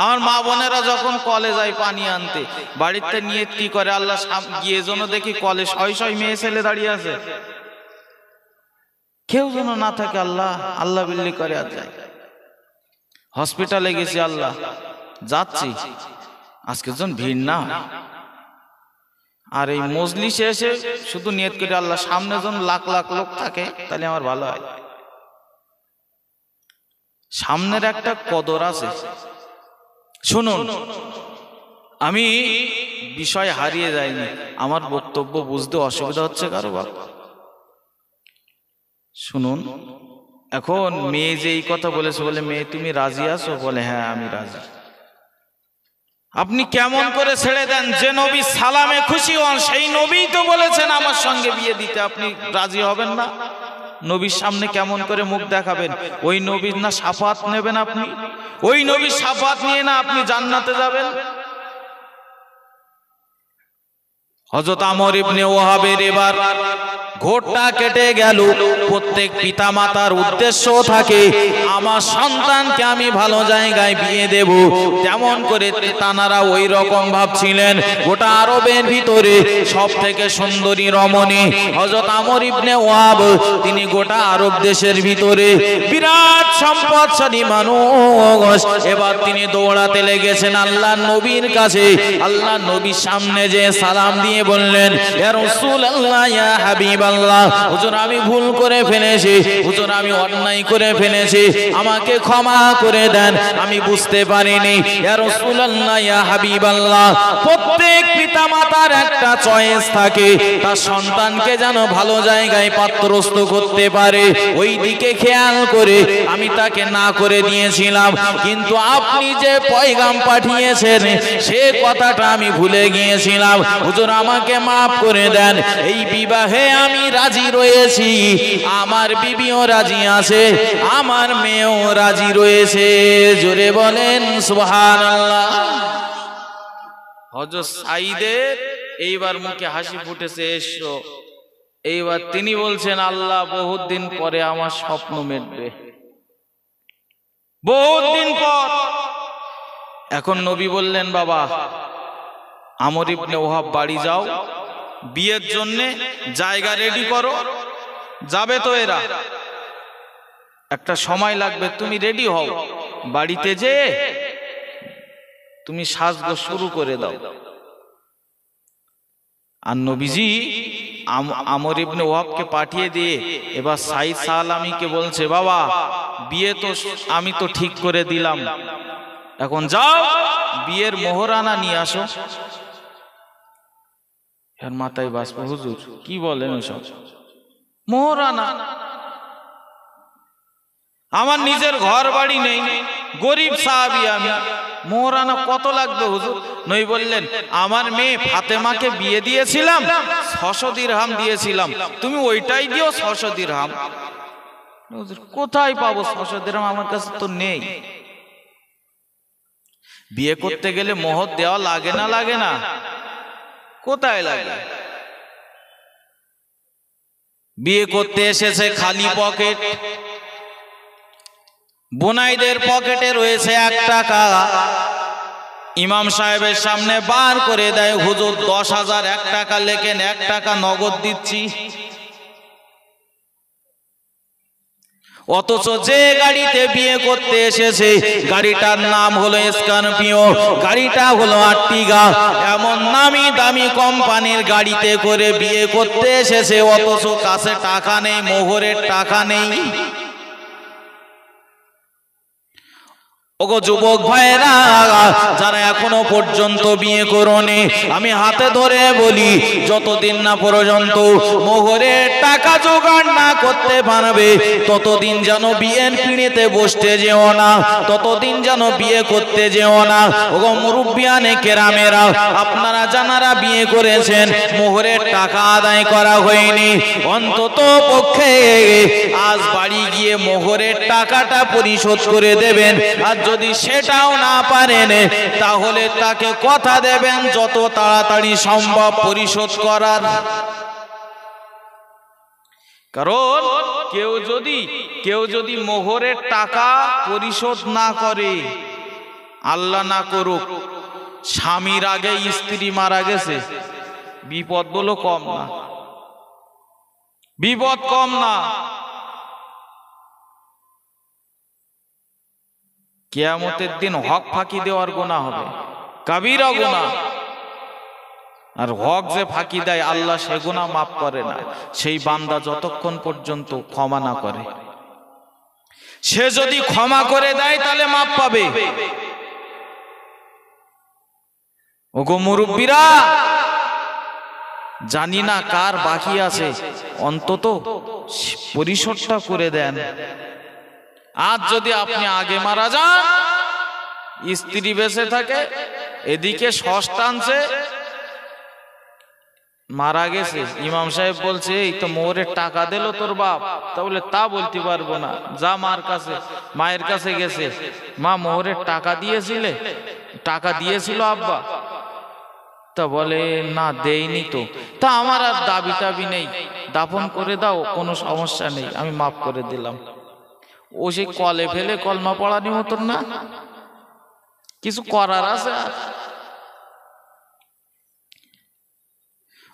আমার মা বোনেরা যখন কলে যায় পানি আনতে, বাড়িতে নিয়ত কি করে? আল্লাহ গিয়ে যেন দেখি কলে শয় শয় মেয়ে ছেলে দাঁড়িয়ে আছে। কেউ যেন না থাকে, আল্লাহ আল্লাহ বিল্লি করে আর যায়। হসপিটালে গেছি, আল্লাহ। যাচ্ছি। আজকে জন ভিড় না। আর এই মজলিসে এসে শুধু নিয়ত করে আল্লাহ, সামনে যখন লাখ লাখ লোক থাকে, তাহলে আমার ভালো হয়। সামনের একটা কদর আছে। শুনুন, আমি বিষয় হারিয়ে যাইনি। আমার বক্তব্য বুঝতে অসুবিধা হচ্ছে কারও বাপ। শুনুন, এখন মেয়ে যে এই কথা বলেছে বলে, মেয়ে, তুমি রাজি আছো? বলে হ্যাঁ আমি রাজি। আপনি কেমন করে ছেড়ে দেন? যে নবী সালামে খুশি হন, সেই নবী তো বলেছেন আমার সঙ্গে বিয়ে দিতে। আপনি রাজি হবেন না? নবীর সামনে কেমন করে মুখ দেখাবেন? ওই নবীর না সাফাত নেবেন আপনি? ওই নবীর সাফাত নিয়ে না আপনি জান্নাতে যাবেন? হজরত আমর ইবনে ওহাবের এবার ঘোরটা কেটে গেল। প্রত্যেক পিতা মাতার উদ্দেশ্য থাকে, আমার সন্তানকে আমি ভালো জায়গায় বিয়ে দেব। তেমন করে তানারা ওই রকম ভাবছিলেন। গোটা আরবের ভিতরে সব থেকে সুন্দরী রমণী হজরত আমর ইবনে ওয়াব তিনি গোটা আরব দেশের ভিতরে বিরাট সম্পদশালী মানুষ। এবার তিনি দৌড়াতে লেগেছেন আল্লাহ নবীর কাছে। আল্লাহ নবীর সামনে যে সালাম দিয়ে বললেন হাবিবাল্লাহ, হুজুর, আমি ভুল করে ফেলেছি, হুজুর, আমি অন্যায় করে ফেলেছি, আমাকে ক্ষমা করে দেন, আমি বুঝতে পারিনি। প্রত্যেক পিতামাতার একটা চয়েস থাকে, তার সন্তানকে যেন ভালো জায়গায় পাত্রস্থ করতে পারে, ওই দিকে খেয়াল করে আমি তাকে না করে দিয়েছিলাম, কিন্তু আপনি যে পয়গাম পাঠিয়েছেন, সে কথাটা আমি ভুলে গিয়েছিলাম। হুজুর আমাকে মাফ করে দেন। এই বিবাহে আমি রাজি রয়েছি। আমার বিবিও রাজি আছে, আমার মেয়েও রাজি রয়েছে। জোরে বলেন সাইদের এইবার মুখে হাসি ফুটেছে, এসো। এইবার তিনি বলছেন, আল্লাহ বহুত দিন পরে আমার স্বপ্ন মেটবে। বহুত দিন পর। এখন নবী বললেন, বাবা আমর ইবনে ওহাব বাড়ি যাও, বিয়ের জন্যে জায়গা রেডি করো, যাবে তো এরা। একটা সময় লাগবে, তুমি রেডি হও। বাড়িতে যে তুমি সাজগো শুরু করে দাও। আর নবীজি আম- আমর ইবনে ওয়াবকে পাঠিয়ে দিয়ে এবার সাইদ সালামিকে বলছে, বাবা, বিয়ে তো আমি তো ঠিক করে দিলাম। এখন যাও, বিয়ের মোহরানা নিয়ে আসো। এর মাথায় বাসপ হুজুর? কি বলেন ওসব মোহরানা। আমার নিজের ঘর বাড়ি নেই গরিব সাহাবি আমি। মোহরানা কত লাগবে হুজুর? নই বললেন আমার মেয়ে ফাতেমাকে বিয়ে দিয়েছিলাম ছশো দিরহাম দিয়েছিলাম। তুমি ওইটাই দিও ছশো দিরহাম। কোথায় পাবো ছশো দিরহাম? আমার কাছে তো নেই। বিয়ে করতে গেলে মোহর দেওয়া লাগে না? লাগে না। কোথায় লাগে বিয়ে করতে এসেছে খালি পকেট। বোনাইদের পকেটে রয়েছে এক টাকা। ইমাম সাহেবের সামনে বার করে দেয়, হুজুর, দশ হাজার এক টাকা লেখেন, এক টাকা নগদ দিচ্ছি। অথচ যে গাড়িতে বিয়ে করতে এসেছে, গাড়িটার নাম হলো স্করপিও গাড়িটা হলো আটিগা এমন নামি দামি কোম্পানির গাড়িতে করে বিয়ে করতে এসেছে, অথচ কাছে টাকা নেই, মোহরের টাকা নেই। ওগো যুবক ভাইরা যারা এখনও পর্যন্ত বিয়ে করনি, আমি হাতে ধরে বলি, যতদিন না পর্যন্ত মোহরের টাকা জোগাড় না করতে পারবে, ততদিন যেন বিয়ের পিড়িতে বসতে যেও না, ততদিন যেন বিয়ে করতে যেও না। ওগো মুরব্বিয়ানে কেরামেরা, আপনারা জানারা বিয়ে করেছেন মোহরের টাকা আদায় করা হয়নি। অন্তত পক্ষে আজ বাড়ি গিয়ে মোহরের টাকাটা পরিশোধ করে দেবেন, আর যদি সেটাও না পারেন, তাহলে তাকে কথা দেবেন যত তাড়াতাড়ি সম্ভব পরিশোধ করার। কারণ কেউ যদি কেউ যদি মোহরের টাকা পরিশোধ না করে, আল্লাহ না করুক, স্বামীর আগে স্ত্রী মারা গেছে, বিপদ বলো কম না। বিপদ কম না। কেয়ামতের দিন হক ফাঁকি দেওয়ার গোনা হবে। কাবিরা গোনা আর হক যে ফাঁকি দেয় আল্লাহ সে গুণা মাফ করে না। সেই বান্দা যতক্ষণ পর্যন্ত ক্ষমা না করে। সে যদি ক্ষমা করে দেয় তাহলে মাপ পাবে। ওগো মুরব্বীরা জানি না কার বাকি আছে। অন্তত পরিশোধটা করে দেন। আজ যদি আপনি আগে মারা যান, স্ত্রী বেঁচে থাকে, এদিকে টানছে মারা গেছে। ইমাম সাহেব বলছে, এই তো মোহরের টাকা দিল তোর বাপ তা বলে তা বলতে পারব না। যা মার কাছে, মায়ের কাছে গেছে। মা মোহরের টাকা দিয়েছিলে? টাকা দিয়েছিল আব্বা? তা বলে, না দেইনি তো। তা আমার আর দাবি টাবি নেই। দাফন করে দাও, কোনো সমস্যা নেই। আমি মাফ করে দিলাম। ও সেই কলে ফেলে কলমা পড়া মতন না। কিছু করার আছে। আর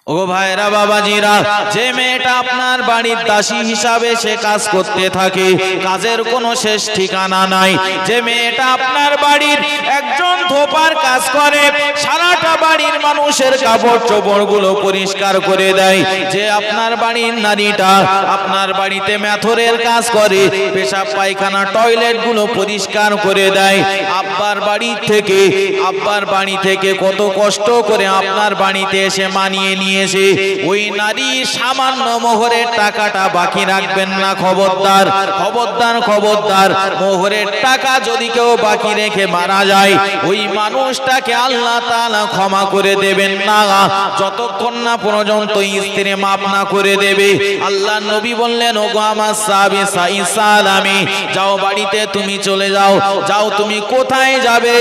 ও ভাইরা, বাবাজিরা, যে মেয়েটা আপনার বাড়ির দাসী হিসাবে সে কাজ করতে থাকে, কাজের কোনো শেষ ঠিকানা নাই। যে মেয়েটা আপনার বাড়ির একজন ধোপার কাজ করে, সারাটা বাড়ির মানুষের কাপড় চোপড়গুলো পরিষ্কার করে দেয়। যে আপনার বাড়ির নারীটা আপনার বাড়িতে ম্যাথরের কাজ করে, পেশাব পায়খানা টয়লেটগুলো পরিষ্কার করে দেয়। আব্বার বাড়ি থেকে, আব্বার বাড়ি থেকে কত কষ্ট করে আপনার বাড়িতে এসে মানিয়ে নিয়ে নিয়েছে। ওই নারী সামান্য মোহরের টাকাটা বাকি রাখবেন না, খবরদার। খবরদার খবরদার। মোহরের টাকা যদি কেউ বাকি রেখে মারা যায়, ওই মানুষটাকে আল্লাহ তাআলা ক্ষমা করে দেবেন না। যতক্ষণ না পর্যন্ত স্ত্রী মাপ না করে দেবে আল্লাহ নবী বললেন, ওগো আমার সাহাবী সালামি যাও বাড়িতে তুমি চলে যাও। যাও তুমি কোথায় যাবে?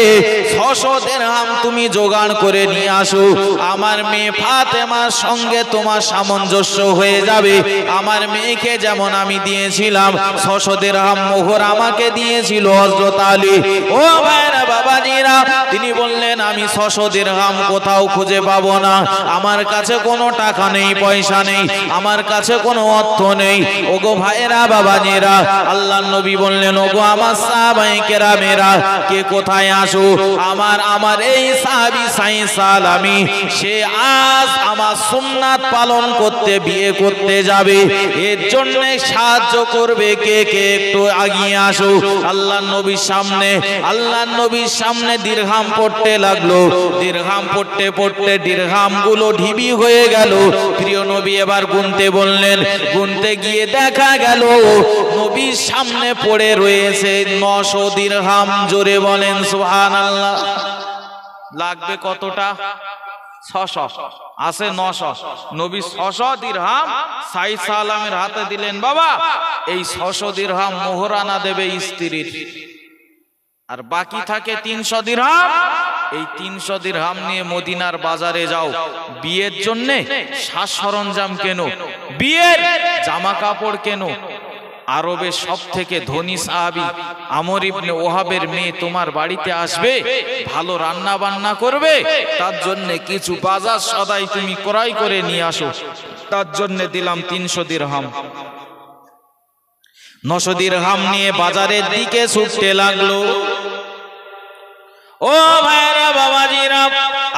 ছশো দেড়হাম তুমি জোগাড় করে নিয়ে আসো। আমার মেয়ে ফাতেমা আমার সঙ্গে তোমার সামঞ্জস্য হয়ে যাবে। আমার মেয়েকে যেমন আমি দিয়েছিলাম ছশোদের হাম মোহর আমাকে দিয়েছিল হজরত আলী। ও ভাইরা বাবাজিরা, তিনি বললেন, আমি ছশোদের হাম কোথাও খুঁজে পাবো না। আমার কাছে কোনো টাকা নেই, পয়সা নেই, আমার কাছে কোনো অর্থ নেই। ওগো ভাইরা বাবাজিরা, আল্লাহ নবী বললেন, ওগো আমার সাহাবাই কেরামেরা, কে কোথায় আসো? আমার আমার এই সাহাবি সাই সালামি সে আজ আমার সুন্নাত পালন করতে, বিয়ে করতে যাবে। এর জন্য সাহায্য করবে কে? কে? একটু আগিয়ে আসো। আল্লাহ নবীর সামনে, আল্লাহ নবীর সামনে দীর্ঘাম পড়তে লাগল। দীর্ঘাম পড়তে পড়তে দীর্ঘামগুলো ঢিবি হয়ে গেল। প্রিয় নবী এবার গুনতে বললেন, গুনতে গিয়ে দেখা গেল, নবীর সামনে পড়ে রয়েছে নশো দীর্ঘাম। জোরে বলেন সুহান আল্লাহ লাগবে কতটা? ছশ। আছে নশ। নবী ছশ দিরহাম সাই সালামের হাতে দিলেন, বাবা, এই ছশ দিরহাম মোহরানা দেবে স্ত্রীর। আর বাকি থাকে তিনশো দিরহাম। এই তিনশো দিরহাম নিয়ে মদিনার বাজারে যাও। বিয়ের জন্যে সাজ সরঞ্জাম কেন, বিয়ের জামা কাপড় কেন আরবের সব থেকে ধনী সাহাবি আমর ইবনে ওহাবের মেয়ে তোমার বাড়িতে আসবে, ভালো রান্না বান্না করবে, তার জন্য কিছু বাজার সদাই তুমি ক্রয় করে নিয়ে আসো। তার জন্য দিলাম তিনশো দিরহাম। নশো দিরহাম নিয়ে বাজারের দিকে ছুটতে লাগল। ও ভাইরা বাবাজিরা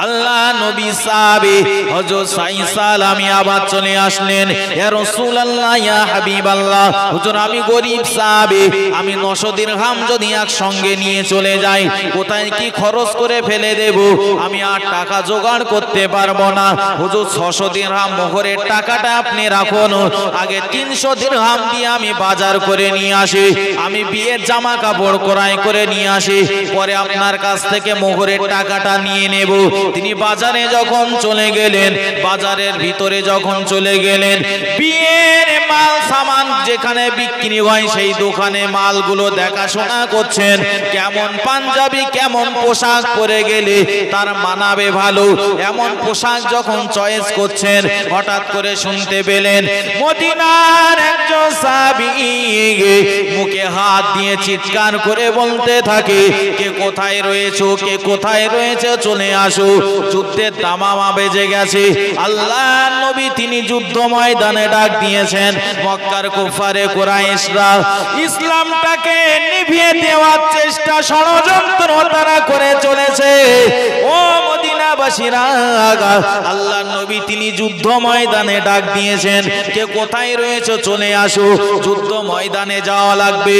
আল্লাহ নবী সাহাবী হযরত সাইসাল আমি আবার চলে আসলেন। ইয়া রাসূলুল্লাহ, ইয়া হাবিবাল্লাহ। হুজুর, আমি গরিব সাহাবী। আমি 900 দিরহাম যদি এক সঙ্গে নিয়ে চলে যাই, কোথায় কি খরচ করে ফেলে দেব? আমি আর টাকা জোগাড় করতে পারব না। হুজুর 600 দিরহাম মোহরের টাকাটা আপনি রাখুন। আগে 300 দিরহাম দিয়ে আমি বাজার করে নিয়ে আসি। আমি বিয়ের জামা কাপড় ক্রয় করে নিয়ে আসি। পরে আপনার কাছ থেকে মোহরের টাকাটা নিয়ে নেব। তিনি বাজারে যখন চলে গেলেন, বাজারের ভিতরে যখন চলে গেলেন, বিয়ের মাল, সামান যেখানে বিক্রি হয়, সেই দোকানে মালগুলো দেখাশোনা করছেন। কেমন পাঞ্জাবি, কেমন পোশাক পরে গেলে তার মানাবে ভালো। এমন পোশাক যখন চয়েস করছেন, হঠাৎ করে শুনতে পেলেন, মদিনার একজন সাহাবী মুখে হাত দিয়ে চিৎকার করে বলতে থাকে, কে কোথায় রয়েছো? কে কোথায় রয়েছে? চলে আসো। যুদ্ধের দামামা বেজে গেছে। আল্লাহ নবী তিনি যুদ্ধ ময়দানে ডাক দিয়েছেন, মক্কার কুফারে কোরাইশরা ইসলামটাকে নিভিয়ে দেওয়ার চেষ্টা ষড়যন্ত্র তারা করে চলেছে। ও মদিনাবাসীরা আল্লাহ নবী তিনি যুদ্ধ ময়দানে ডাক দিয়েছেন, কে কোথায় রয়েছে? চলে আসো। যুদ্ধ ময়দানে যাওয়া লাগবে।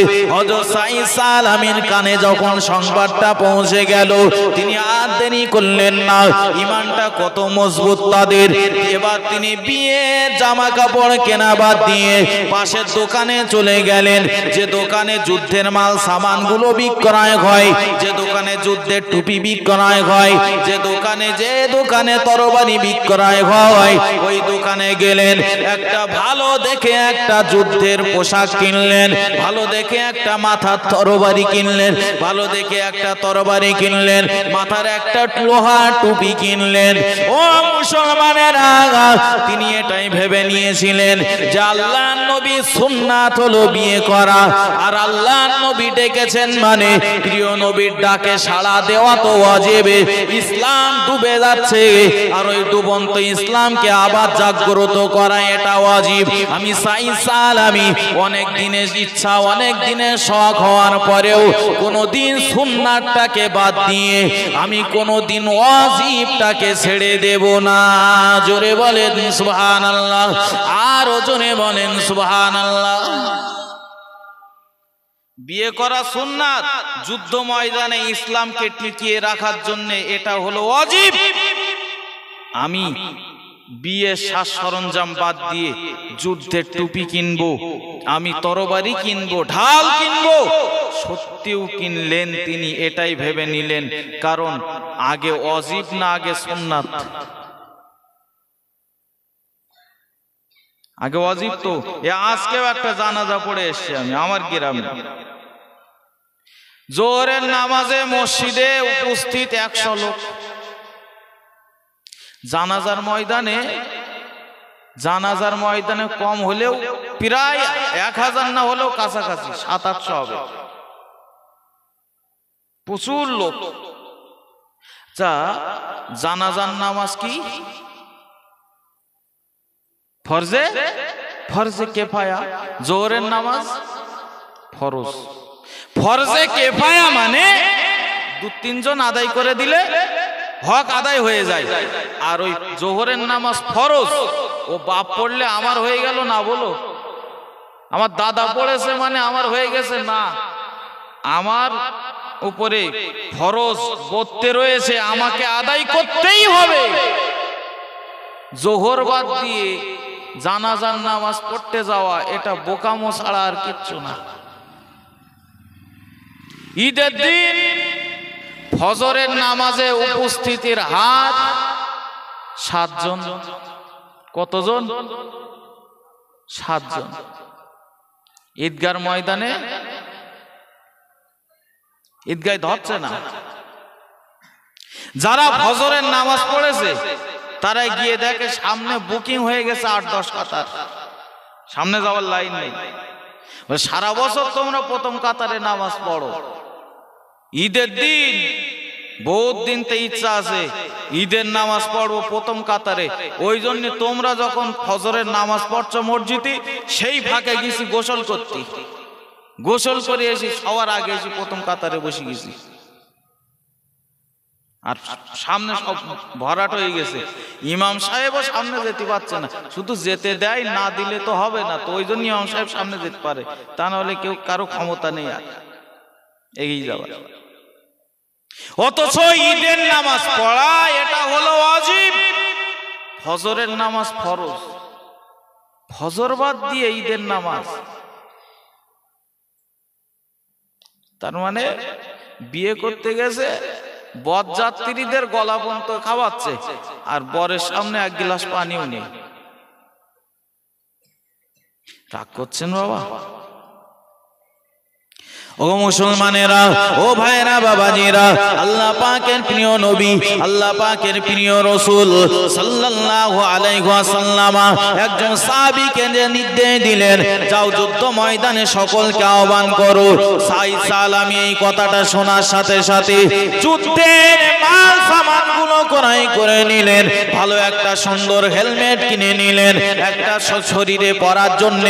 কানে যখন সংবাদটা পৌঁছে গেল, তিনি আর দেরি করলেন না। ইমানটা কত মজবুত তাদের। এবার তিনি বিয়ে জামা কাপড় কেনা বাদ দিয়ে পাশের দোকানে চলে গেলেন। যে দোকানে যুদ্ধের মাল, সামানগুলো বিক্রয় হয়, যে দোকানে যুদ্ধের টুপি বিক্রয় হয়, যে দোকানে যে দোকানে তরবারি বিক্রয় হয়, ওই দোকানে গেলেন, একটা ভালো দেখে একটা যুদ্ধের পোশাক কিনলেন, ভালো দেখে একটা মাথার তরবারি কিনলেন, ভালো দেখে একটা তরবারি কিনলেন, মাথার একটা লোহা টুপি কিনলেন। ও মুসলমানের তিনি এটাই ভেবে নিয়েছিলেন যে আল্লাহ নবী সুন্নাত হলো বিয়ে করা, আর আল্লাহ নবী ডেকেছেন মানে প্রিয় নবীর ডাকে সাড়া দেওয়া তো অজেবে ইসলাম ডুবে যাচ্ছে। আর ওই ডুবন্ত ইসলামকে আবার জাগ্রত করা এটা ওয়াজিব। আমি সাই সালামি অনেক দিনের ইচ্ছা, অনেক দিনের শখ হওয়ার পরেও কোনোদিন সুন্নাতটাকে বাদ দিয়ে আমি কোনোদিন ওয়াজিবটাকে ছেড়ে দেব না। জোরে বলেন সুবহানাল্লাহ। আর ওজনে বলেন সুবহানাল্লাহ। বিয়ে করা সুন্নাত, যুদ্ধ ময়দানে ইসলামকে টিকিয়ে রাখার জন্য এটা হলো অজীব আমি বিয়ের সাজ সরঞ্জাম বাদ দিয়ে যুদ্ধের টুপি কিনবো, আমি তরবারি কিনবো, ঢাল কিনবো। সত্যিও কিনলেন তিনি, এটাই ভেবে নিলেন, কারণ আগে অজীব না আগে সুন্নাত। আগে অজীব তো, এ আজকেও একটা জানাজা পড়ে এসছি আমি, আমার গ্রামে। জোহরের নামাজে মসজিদে উপস্থিত একশো লোক। জানাজার ময়দানে জানাজার ময়দানে কম হলেও প্রায় এক হাজার না হলেও কাছাকাছি, সাত আটশো হবে। প্রচুর লোক। যা জানাজার নামাজ কি? ফরজে? ফরজে কেফায়া? জোহরের নামাজ? ফরজ। ফরজে কেফায়া মানে দু তিনজন আদায় করে দিলে হক আদায় হয়ে যায়। আর ওই জোহরের নামাজ ফরজ ও বাপ পড়লে আমার হয়ে গেল না বলো? আমার দাদা পড়েছে মানে আমার হয়ে গেছে না। আমার উপরে ফরজ বলতে রয়েছে আমাকে আদায় করতেই হবে। জোহর বাদ দিয়ে জানাজার নামাজ পড়তে যাওয়া এটা বোকামো ছাড়া আর কিচ্ছু না। ঈদের দিন ফজরের নামাজে উপস্থিতির হাত সাতজন। কতজন? সাতজন। ঈদগার ময়দানে ঈদগায় ধরছে না। যারা ফজরের নামাজ পড়েছে তারা গিয়ে দেখে সামনে বুকিং হয়ে গেছে আট, দশ কাতার। সামনে যাওয়ার লাইন নেই। সারা বছর তোমরা প্রথম কাতারে নামাজ পড়ো। ঈদের দিন, বহুত দিন তো ইচ্ছা আছে, ঈদের নামাজ পড়ব প্রথম কাতারে। ওই জন্য তোমরা যখন ফজরের নামাজ পড়ছো মসজিদে, সেই ফাঁকে গেছি গোসল করতে। গোসল করে এসে সবার আগে এসে প্রথম কাতারে বসে গেছি। আর সামনে সব ভরাট হয়ে গেছে। ইমাম সাহেবও সামনে যেতে পারছে না। শুধু যেতে দেয়, না দিলে তো হবে না। তো ওই জন্য ইমাম সাহেব সামনে যেতে পারে। তা নাহলে কেউ কারও ক্ষমতা নেই আর। এগিয়ে যাওয়ার অথচ ঈদের নামাজ পড়া, এটা হলো অজীব ফজরের নামাজ ফরজ। ফজর বাদ দিয়ে ঈদের নামাজ। তার মানে বিয়ে করতে গেছে বরযাত্রীদের গলা পর্যন্ত খাওয়াচ্ছে, আর বরের সামনে এক গ্লাস পানিও নেই। রাগ করছেন বাবা? ও মুসলমানেরা, ও ভাইরা বাবাজিরা, আল্লাহ পাকের প্রিয় নবী, আল্লাহ পাকের প্রিয় রসুল সাল্লাল্লাহু আলাইহি ওয়াসাল্লাম, একজন সাহাবীকে নির্দেশ দিলেন, যাও যুদ্ধ ময়দানে সকলকে আহ্বান করো। সাই সালামি এই কথাটা শোনার সাথে সাথে যুদ্ধের মাল সামানগুলো ক্রয় করে নিলেন। ভালো একটা সুন্দর হেলমেট কিনে নিলেন। একটা শরীরে পরার জন্য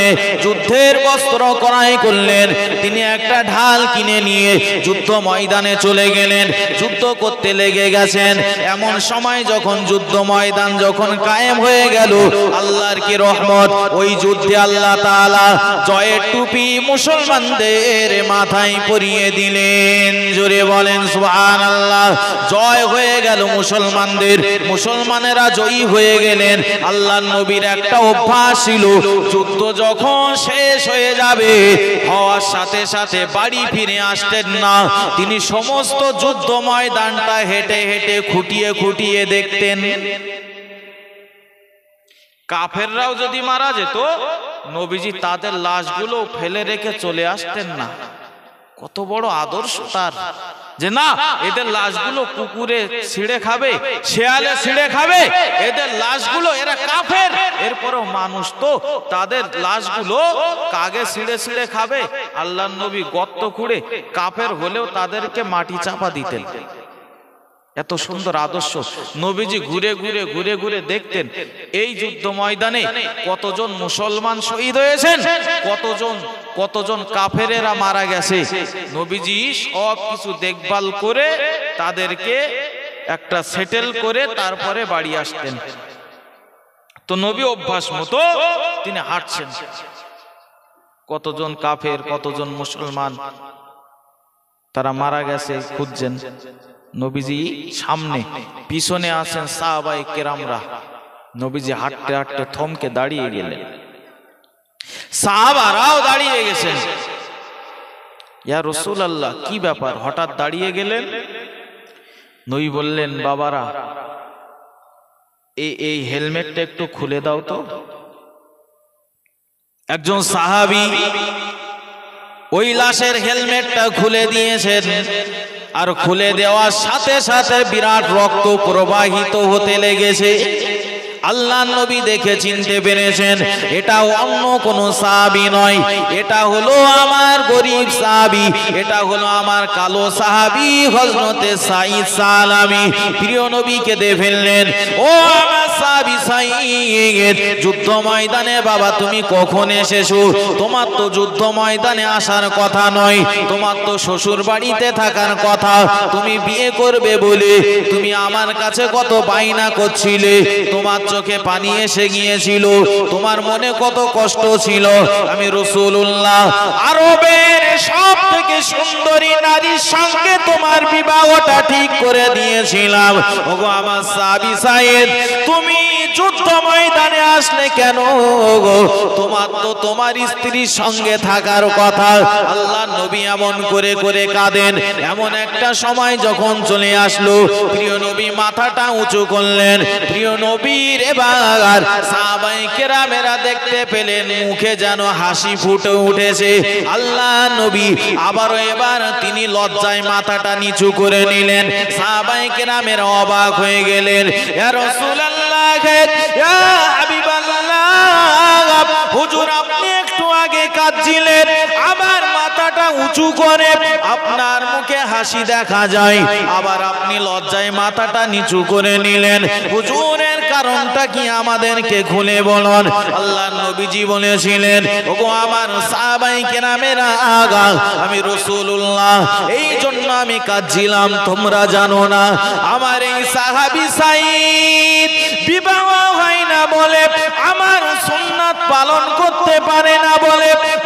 যুদ্ধের বস্ত্র ক্রয় করলেন। তিনি একটা ঢাল কিনে নিয়ে যুদ্ধ ময়দানে চলে গেলেন। যুদ্ধ করতে লেগে গেছেন। এমন সময় যখন যুদ্ধ ময়দান যখন কায়েম হয়ে গেল, আল্লাহর কি রহমত? ওই যুদ্ধে আল্লাহ তাআলা জয়ের টুপি মুসলমানদের মাথায় পরিয়ে দিলেন। জোরে বলেন, সুবহানাল্লাহ। জয় হয়ে গেল মুসলমানদের। মুসলমানেরা জয়ী হয়ে গেলেন। আল্লাহ নবীর একটা অভ্যাস ছিল, যুদ্ধ যখন শেষ হয়ে যাবে, হওয়ার সাথে সাথে বাড়ি ফিরে আসতেন না। তিনি সমস্ত যুদ্ধ ময়দানটা হেঁটে হেঁটে খুঁটিয়ে খুঁটিয়ে দেখতেন। কাফেররাও যদি মারা যেত, নবীজি তাদের লাশগুলো ফেলে রেখে চলে আসতেন না। কত বড় আদর্শ তার। যে না, এদের লাশগুলো কুকুরে ছিঁড়ে খাবে, শেয়ালে ছিঁড়ে খাবে, এদের লাশগুলো এরা কাফের। এরপরও মানুষ তো তাদের লাশগুলো কাগে ছিঁড়ে ছিঁড়ে খাবে। আল্লাহ নবী গর্ত খুঁড়ে কাফের হলেও তাদেরকে মাটি চাপা দিতেন। এত সুন্দর আদর্শ নবীজি ঘুরে ঘুরে ঘুরে ঘুরে দেখতেন। এই যুদ্ধ ময়দানে কতজন মুসলমান শহীদ হয়েছেন? কতজন কতজন কাফেরেরা মারা গেছে? নবীজি সব কিছু দেখভাল করে তাদেরকে একটা সেটেল করে তারপরে বাড়ি আসতেন। তো নবী অভ্যাস মতো তিনি হাঁটছেন। কতজন কাফের কতজন মুসলমান তারা মারা গেছে খুঁজছেন। নবীজি সামনে, পিছনে আছেন সাহাবাই কেরামরা। নবীজি হাঁটতে হাঁটতে থমকে দাঁড়িয়ে গেলেন। সাহাবারাও দাঁড়িয়ে গেছেন। ইয়া রসুল আল্লাহ কি ব্যাপার? হঠাৎ দাঁড়িয়ে গেলেন? নই বললেন, বাবারা এই এই হেলমেটটা একটু খুলে দাও তো। একজন সাহাবী ওই লাশের হেলমেটটা খুলে দিয়েছেন। আর খুলে দেওয়ার সাথে সাথে বিরাট রক্ত প্রবাহিত হতে লেগেছে। আল্লাহ নবী দেখে চিনতে পেরেছেন এটা অন্য কোন সাহাবি নয়। এটা হলো আমার গরিব সাহাবি, এটা হলো আমার কালো সাহাবি হজরতে সাইদ সালামি। প্রিয় নবীকে দে ফেললেন, ও আমার সাহাবি সাইদ যুদ্ধ ময়দানে বাবা, তুমি কখন এসেছ? তোমার তো যুদ্ধ ময়দানে আসার কথা নয়, তোমার তো শ্বশুর বাড়িতে থাকার কথা। তুমি বিয়ে করবে বলে, তুমি আমার কাছে কত বাইনা করছিলে? তোমার চোখে পানি এসে গিয়েছিল। তোমার মনে কত কষ্ট ছিল? আমি রসুল্লাহ আরবের সব থেকে সুন্দরী নারীর সঙ্গে তোমার বিবাহটা ঠিক করে দিয়েছিলাম। ওগো আমার সাবি সাহেব তুমি যুদ্ধ ময়দানে আসলে কেন গো তোমার তো তোমার স্ত্রীর সঙ্গে থাকার কথা। আল্লাহ নবী এমন করে করে কাঁদেন। এমন একটা সময় যখন চলে আসলো, প্রিয় নবী মাথাটা উঁচু করলেন। প্রিয় নবীর এবার সাহাবাই কেরামেরা দেখতে পেলেন মুখে যেন হাসি ফুটে উঠেছে। আল্লাহ নবী আবারও এবার তিনি লজ্জায় মাথাটা নিচু করে নিলেন। সাহাবাই কেরামেরা অবাক হয়ে গেলেন। হুজুর আপনি একটু আগে কাঁদছিলেন। আবার উঁচু করে আপনার মুখে হাসি দেখা যায়। আবার আপনি লজ্জায় মাথাটা নিচু করে নিলেন। হুজুরের কারণটা কি আমাদেরকে খুলে বলুন? আল্লাহ নবীজি বলেছিলেন ওগো আমার সাহাবাই কেরামেরা আগা আমি রসুল্লাহ এই জন্য আমি কাঁদছিলাম, তোমরা জানো না। আমার এই সাহাবি সাইদ বিবাহ হয় না বলে, আমার সুন্নাত পালন করতে পারে না বলে এর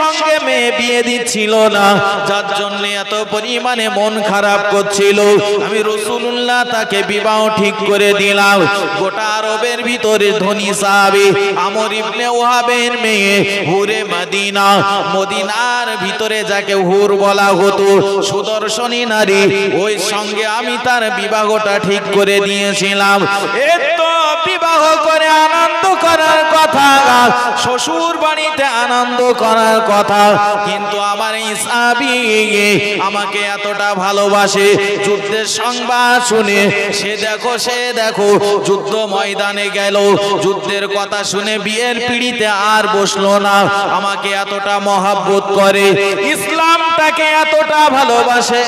সঙ্গে মেয়ে বিয়ে দিচ্ছিল না। যার জন্য এত পরিমাণে মন খারাপ করছিল। আমি রসুল্লাহ তাকে বিবাহ ঠিক করে দিলাম। গোটা আরবের ভিতরে ধনী সাহাবি, আমর ইবনে ওহাবের মেয়ে হুরে মদিনা। মদিনার ভিতরে যাকে হুর বলা হতো, সুদর্শনী নারী, ওই সঙ্গে আমি তার বিবাহটা ঠিক করে দিয়েছিলাম। এ তো বিবাহ করে আনন্দ করার কথা শ্বশুর বাড়িতে আনন্দ করার কথা। কিন্তু আমার এই সাবি আমাকে এতটা ভালোবাসে, যুদ্ধের সংবাদ শুনে। সে দেখো সে দেখো, যুদ্ধ ময়দানে গেল। যুদ্ধের কথা শুনে বিয়ের পিড়িতে আর বসল না। আমাকে এতটা মহাব্বত করে। ইসলামটাকে এতটা ভালোবাসে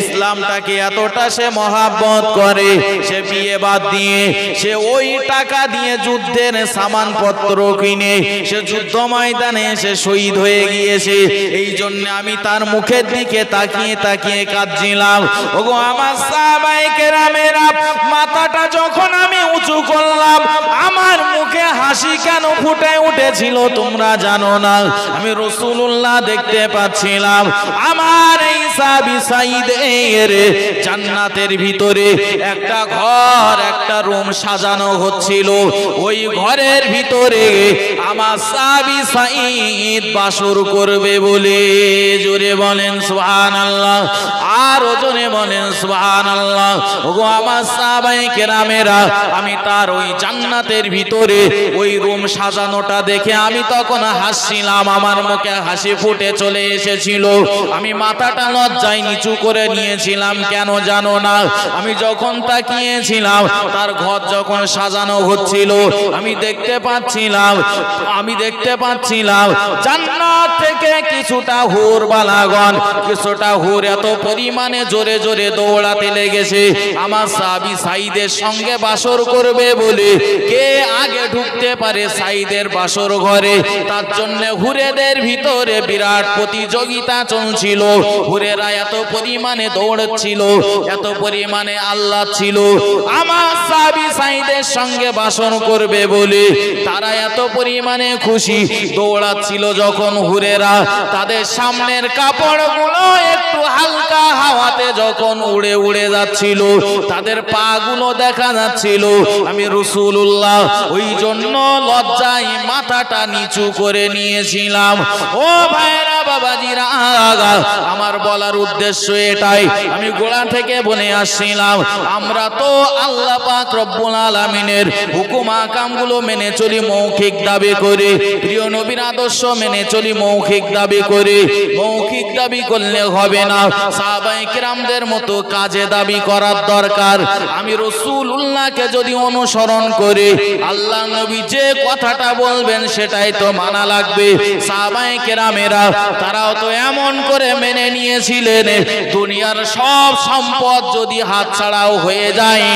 ইসলামটাকে এতটা সে মহাব্বত করে। সে বিয়ে বাদ দিয়ে, সে ওই টাকা দিয়ে যুদ্ধের সামানপত্র কিনে সে যুদ্ধ ময়দানে সে শহীদ হয়ে গিয়েছে। এই জন্য আমি তার মুখের দিকে তাকিয়ে তাকিয়ে কাঁদছিলাম। ওগো আমার সাহাবায়ে কেরামেরা, মাথাটা যখন আমি উঁচু করলাম, আমার মুখে হাসি কেন ফুটে উঠেছিল তোমরা জানো না? আমি রসুল্লাহ দেখতে পাচ্ছিলাম, আমার এই সাবি সাইদের জান্নাতের ভিতরে একটা ঘর, একটা রুম সাজানো হচ্ছিল। ওই ঘরের ভিতরে আমার সাবি সাইদ বাসর করবে বলে জোরে বলেন সুহান আল্লাহ আর ওজনে বলেন সুহান আল্লাহ ওগো আমার সাবাই কেরামেরা, আমি তার ওই জান্নাতের ভিতরে ওই রুম সাজানোটা দেখে আমি তখন হাসছিলাম। আমার মুখে হাসি ফুটে চলে এসেছিল। আমি মাথাটা লজ্জায় নিচু করে নিয়েছিলাম, কেন জানো না? আমি যখন তাকিয়েছিলাম, তার ঘর যখন সাজানো হচ্ছিল আমি দেখতে পাচ্ছিলাম, আমি দেখতে পাচ্ছিলাম। জান্নাত থেকে কিছুটা হুর বালাগন কিছুটা হুর এত পরিমাণে জোরে জোরে দৌড়াতে লেগেছে। আমার সাবি সাইদের সঙ্গে বাসর করবে বলে, কে আগে ঢুকতে পারে সাইদের বাসর ঘরে? তার জন্য হুরেদের ভিতরে বিরাট প্রতিযোগিতা চলছিল। হুরেরা এত পরিমাণে দৌড়ছিল এত পরিমাণে আল্লাহ ছিল। আমার সাবি সাইদের সঙ্গে বাসন করবে বলে তারা এত পরিমাণে খুশি। দৌড়াচ্ছিল যখন হুরেরা তাদের সামনের কাপড়গুলো একটু হালকা হাওয়াতে যখন উড়ে উড়ে যাচ্ছিল, তাদের পা গুলো দেখা যাচ্ছিল। আমি রসুল্লাহ ওই জন্য লজ্জায় মাথাটা নিচু করে নিয়েছিলাম। ও ভাইরা আমার বলার উদ্দেশ্য এটাই। আমি গোড়া থেকে বলে আসছিলাম। আমরা তো আল্লাহ পাক রব্বুল আলামিনের হুকুম আকামগুলো মেনে চলি, মৌখিক দাবি করে। প্রিয় নবীর আদর্শ মেনে চলি, মৌখিক দাবি করে। মৌখিক দাবি করলে হবে না। সাহাবাই কিরামদের মতো কাজে দাবি করার দরকার। আমি রসুল উল্লাহকে যদি অনুসরণ করে, আল্লাহ নবী যে কথাটা বলবেন সেটাই তো মানা লাগবে। সাহাবাই কেরামেরা তারাও তো এমন করে মেনে নিয়েছিলেন, দুনিয়ার সব সম্পদ যদি হাত ছাড়াও হয়ে যায়,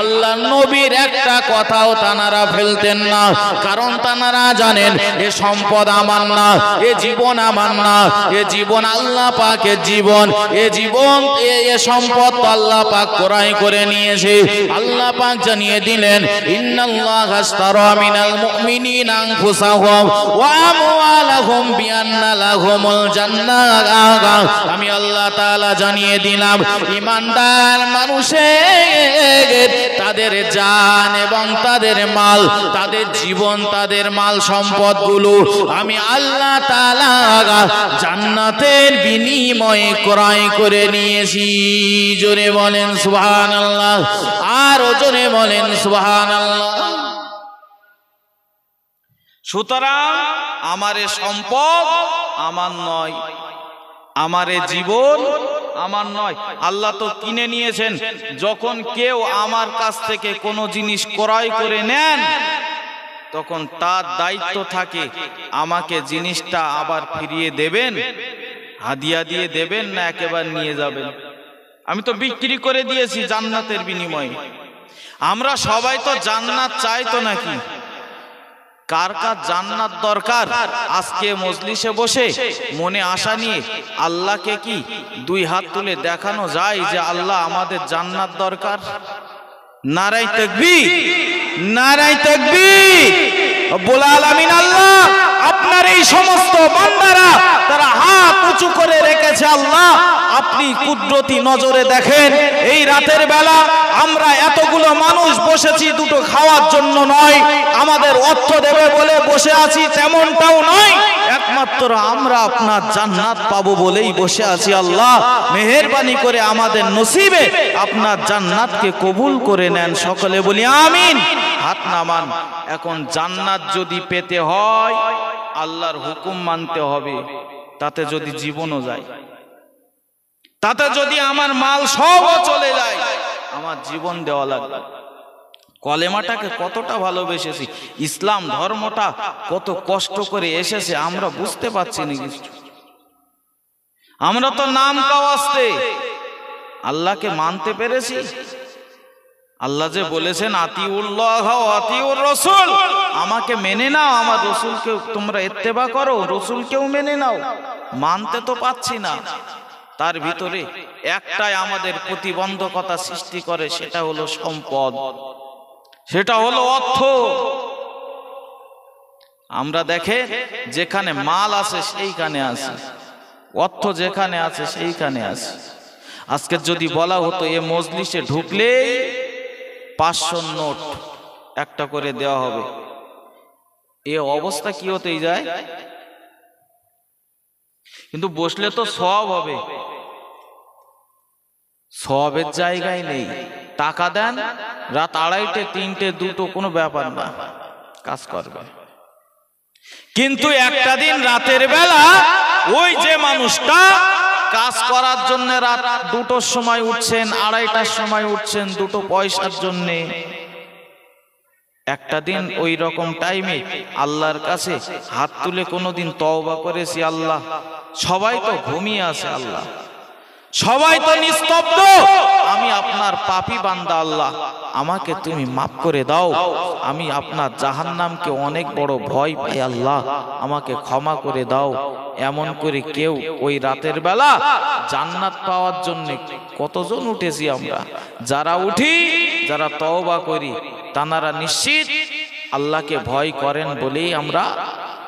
আল্লাহ নবীর একটা কথাও তানারা ফেলতেন না। কারণ তানারা জানেন, এ সম্পদ আমার না, এ জীবন আমার না, এ জীবন আল্লাহ পাকের জীবন, এ জীবন, এ এ সম্পদ আল্লাহ পাক কোরআন করে নিয়েছে। আল্লাহ পাক জানিয়ে দিলেন, ইন্নাল্লাহ আশতারা মিনাল মুমিনিনা আনফুসাহুম ওয়া আমওয়ালাহুম বিআন্না জান্নাহ আমি আল্লাহ তাআলা জানিয়ে দিলাম, ইমানদার মানুষের, তাদের জান এবং তাদের মাল, তাদের জীবন, তাদের মাল সম্পদগুলো আমি আল্লাহ জান্নাতের বিনিময়ে ক্রয় করে নিয়েছি। জোরে বলেন সুবহানাল্লাহ, আর জোরে বলেন সুবহানাল্লাহ। সুতরাং আমার সম্পদ আমার নয়, আমার জীবন আমার নয়। আল্লাহ তো কিনে নিয়েছেন, যখন কেউ আমার কাছ থেকে কোনো জিনিস ক্রয় করে নেন, তখন তার দায়িত্ব থাকে, আমাকে জিনিসটা আবার ফিরিয়ে দেবেন, হাদিয়া দিয়ে দেবেন না একেবারে নিয়ে যাবেন। আমি তো বিক্রি করে দিয়েছি জান্নাতের বিনিময়ে। আমরা সবাই তো জান্নাত চাই তো নাকি? কার কার জান্নাত দরকার? আজকে মজলিসে বসে মনে আশা নিয়ে আল্লাহকে কি দুই হাত তুলে দেখানো যায় যে আল্লাহ আমাদের জান্নাত দরকার? নারাই তকবি নারাই তকবি বলা আলামিন আল্লাহ আপনার এই সমস্ত বান্দারা, তারা হাত উঁচু করে রেখেছে আল্লাহ। আপনি কুদরতি নজরে দেখেন, এই রাতের বেলা আমরা এতগুলো মানুষ বসেছি দুটো খাওয়ার জন্য নয়, আমাদের অর্থ দেবে বলে বসে আছি তেমনটাও নয়। একমাত্র আমরা আপনার জান্নাত পাবো বলেই বসে আছি আল্লাহ। মেহেরবানি করে আমাদের নসিবে আপনার জান্নাতকে কবুল করে নেন সকলে বলি, আমিন। হাত নামান, এখন জান্নাত যদি পেতে হয় আল্লাহর হুকুম মানতে হবে, তাতে যদি জীবনও যায়। তাতে যদি আমার মাল সবও চলে যায়, আমার জীবন দেওয়া লাগবে। কলেমাটাকে কতটা ভালোবেসেছি, ইসলাম ধর্মটা কত কষ্ট করে এসেছে, আমরা বুঝতে পারছি না কিছু। আমরা তো নাম কাওয়াজতে, আল্লাহকে মানতে পেরেছি আল্লাহ যে বলেছেন আতিউল্লাহ আতিউর রসুল। আমাকে মেনে নাও আমার রসুলকে তোমরা ইত্তেবা করো রসুলকেও মেনে নাও। মানতে তো পাচ্ছি না। তার ভিতরে একটাই আমাদের প্রতিবন্ধকতা সৃষ্টি করে সেটা হলো সম্পদ। সেটা হলো অর্থ। আমরা দেখে যেখানে মাল আছে সেইখানে আছে। অর্থ যেখানে আছে সেইখানে আছে। আজকে যদি বলা হতো এ মজলিসে ঢুকলেই পাঁচশো নোট একটা করে দেওয়া হবে। এ অবস্থা কি হতেই যায়? কিন্তু বসলে তো সব হবে। সবের জায়গায় নেই। টাকা দেন, রাত আড়াইটে, তিনটে, দুটো, কোনো ব্যাপার না। কাজ করবে। কিন্তু একটা দিন রাতের বেলা ওই যে মানুষটা কাজ করার জন্য রাত দুটোর সময় উঠছেন, আড়াইটার সময় উঠছেন, দুটো পয়সার জন্যে। একটা দিন ওই রকম টাইমে আল্লাহর কাছে হাত তুলে কোনোদিন তওবা করেছি আল্লাহ। সবাই তো ঘুমিয়ে আছে আল্লাহ। সবাই তো নিস্তব্ধ। আমি আপনার পাপি বান্দা আল্লাহ। আমাকে তুমি মাফ করে দাও। আমি আপনার জাহান্নামকে অনেক বড় ভয় পাই আল্লাহ। আমাকে ক্ষমা করে দাও। এমন করে কেউ ওই রাতের বেলা জান্নাত পাওয়ার জন্য কতজন উঠেছি আমরা? যারা উঠি যারা তওবা করি তানারা নিশ্চিত আল্লাহকে ভয় করেন বলেই আমরা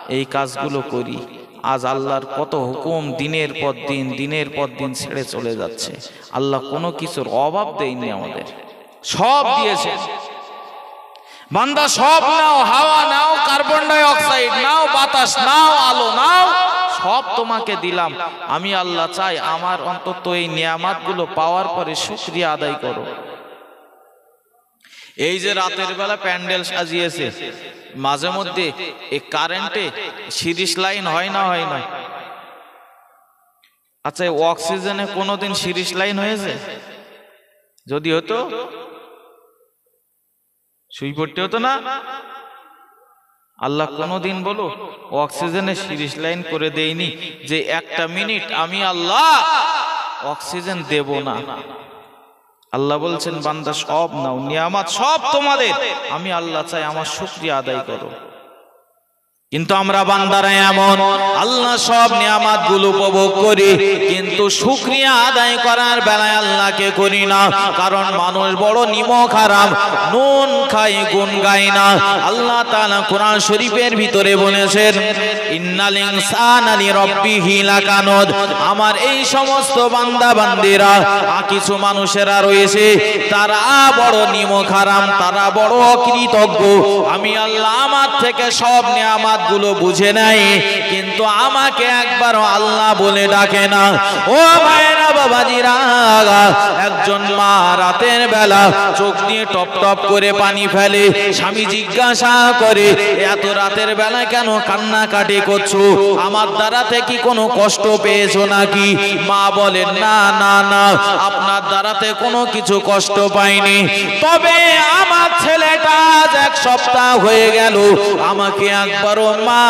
এই কাজগুলো করি। আজ আল্লাহর কত হুকুম দিনের পর দিন, দিনের পর দিন ছেড়ে চলে যাচ্ছে। আল্লাহ কোনো কিছুর অভাব দেয়নি আমাদের। সব দিয়েছে। বান্দা সব নাও, হাওয়া নাও, কার্বন ডাই অক্সাইড নাও, বাতাস নাও, আলো নাও, সব তোমাকে দিলাম। আমি আল্লাহ চাই আমার অন্তত এই নিয়ামাতগুলো পাওয়ার পরে শুক্রিয়া আদায় করো। এই যে রাতের বেলা প্যান্ডেল সাজিয়েছে মাঝে মধ্যে এই কারেন্টে সিরিজ লাইন হয় না হয় না? আচ্ছা অক্সিজেনে কোনোদিন সিরিজ লাইন হয়েছে? যদি হতো? শুই পড়তে হতো না? আল্লাহ কোনোদিন বলো অক্সিজেনে সিরিজ লাইন করে দেয়নি যে একটা মিনিট আমি আল্লাহ অক্সিজেন দেব না। আল্লাহ বলছেন, বান্দা সব নাও, নিয়ামাত সব তোমাদের। আমি আল্লাহ চাই আমার শুক্রিয়া আদায় করো। কিন্তু আমরা বান্দারা এমন। আল্লাহ সব নিয়ামাতগুলো উপভোগ করি, কিন্তু শুক্রিয়া আদায় করার বেলায় আল্লাহকে করি না, কারণ মানুষ বড় নিমক হারাম নুন খাই গুন গাই না। আল্লাহ তাআলা কোরআন শরীফের ভিতরে বলেছেন, ইন্নাল ইনসানা লিরাব্বিহি লাকানুদ। আমার এই সমস্ত বান্দা বান্দিরা কিছু মানুষেরা রয়েছে, তারা বড় নিমক হারাম তারা বড় অকৃতজ্ঞ। আমি আল্লাহ আমার থেকে সব নিয়ামাত গুলো বুঝে নাই, কিন্তু আমাকে একবার আল্লাহ বলে ডাকে না। ও ভাইরা বাবাজিরা, একজন মা রাতের বেলা চোখ দিয়ে টপ টপ করে পানি ফেলে, স্বামী জিজ্ঞাসা করে, এত রাতের বেলা কেন কান্নাকাটি করছ? আমার দ্বারাতে কি কোনো কষ্ট পেয়েছ নাকি? মা বলেন না না না, আপনার দ্বারাতে কোনো কিছু কষ্ট পাইনি। তবে আমার ছেলেটা এক সপ্তাহ হয়ে গেল, আমাকে একবারও মা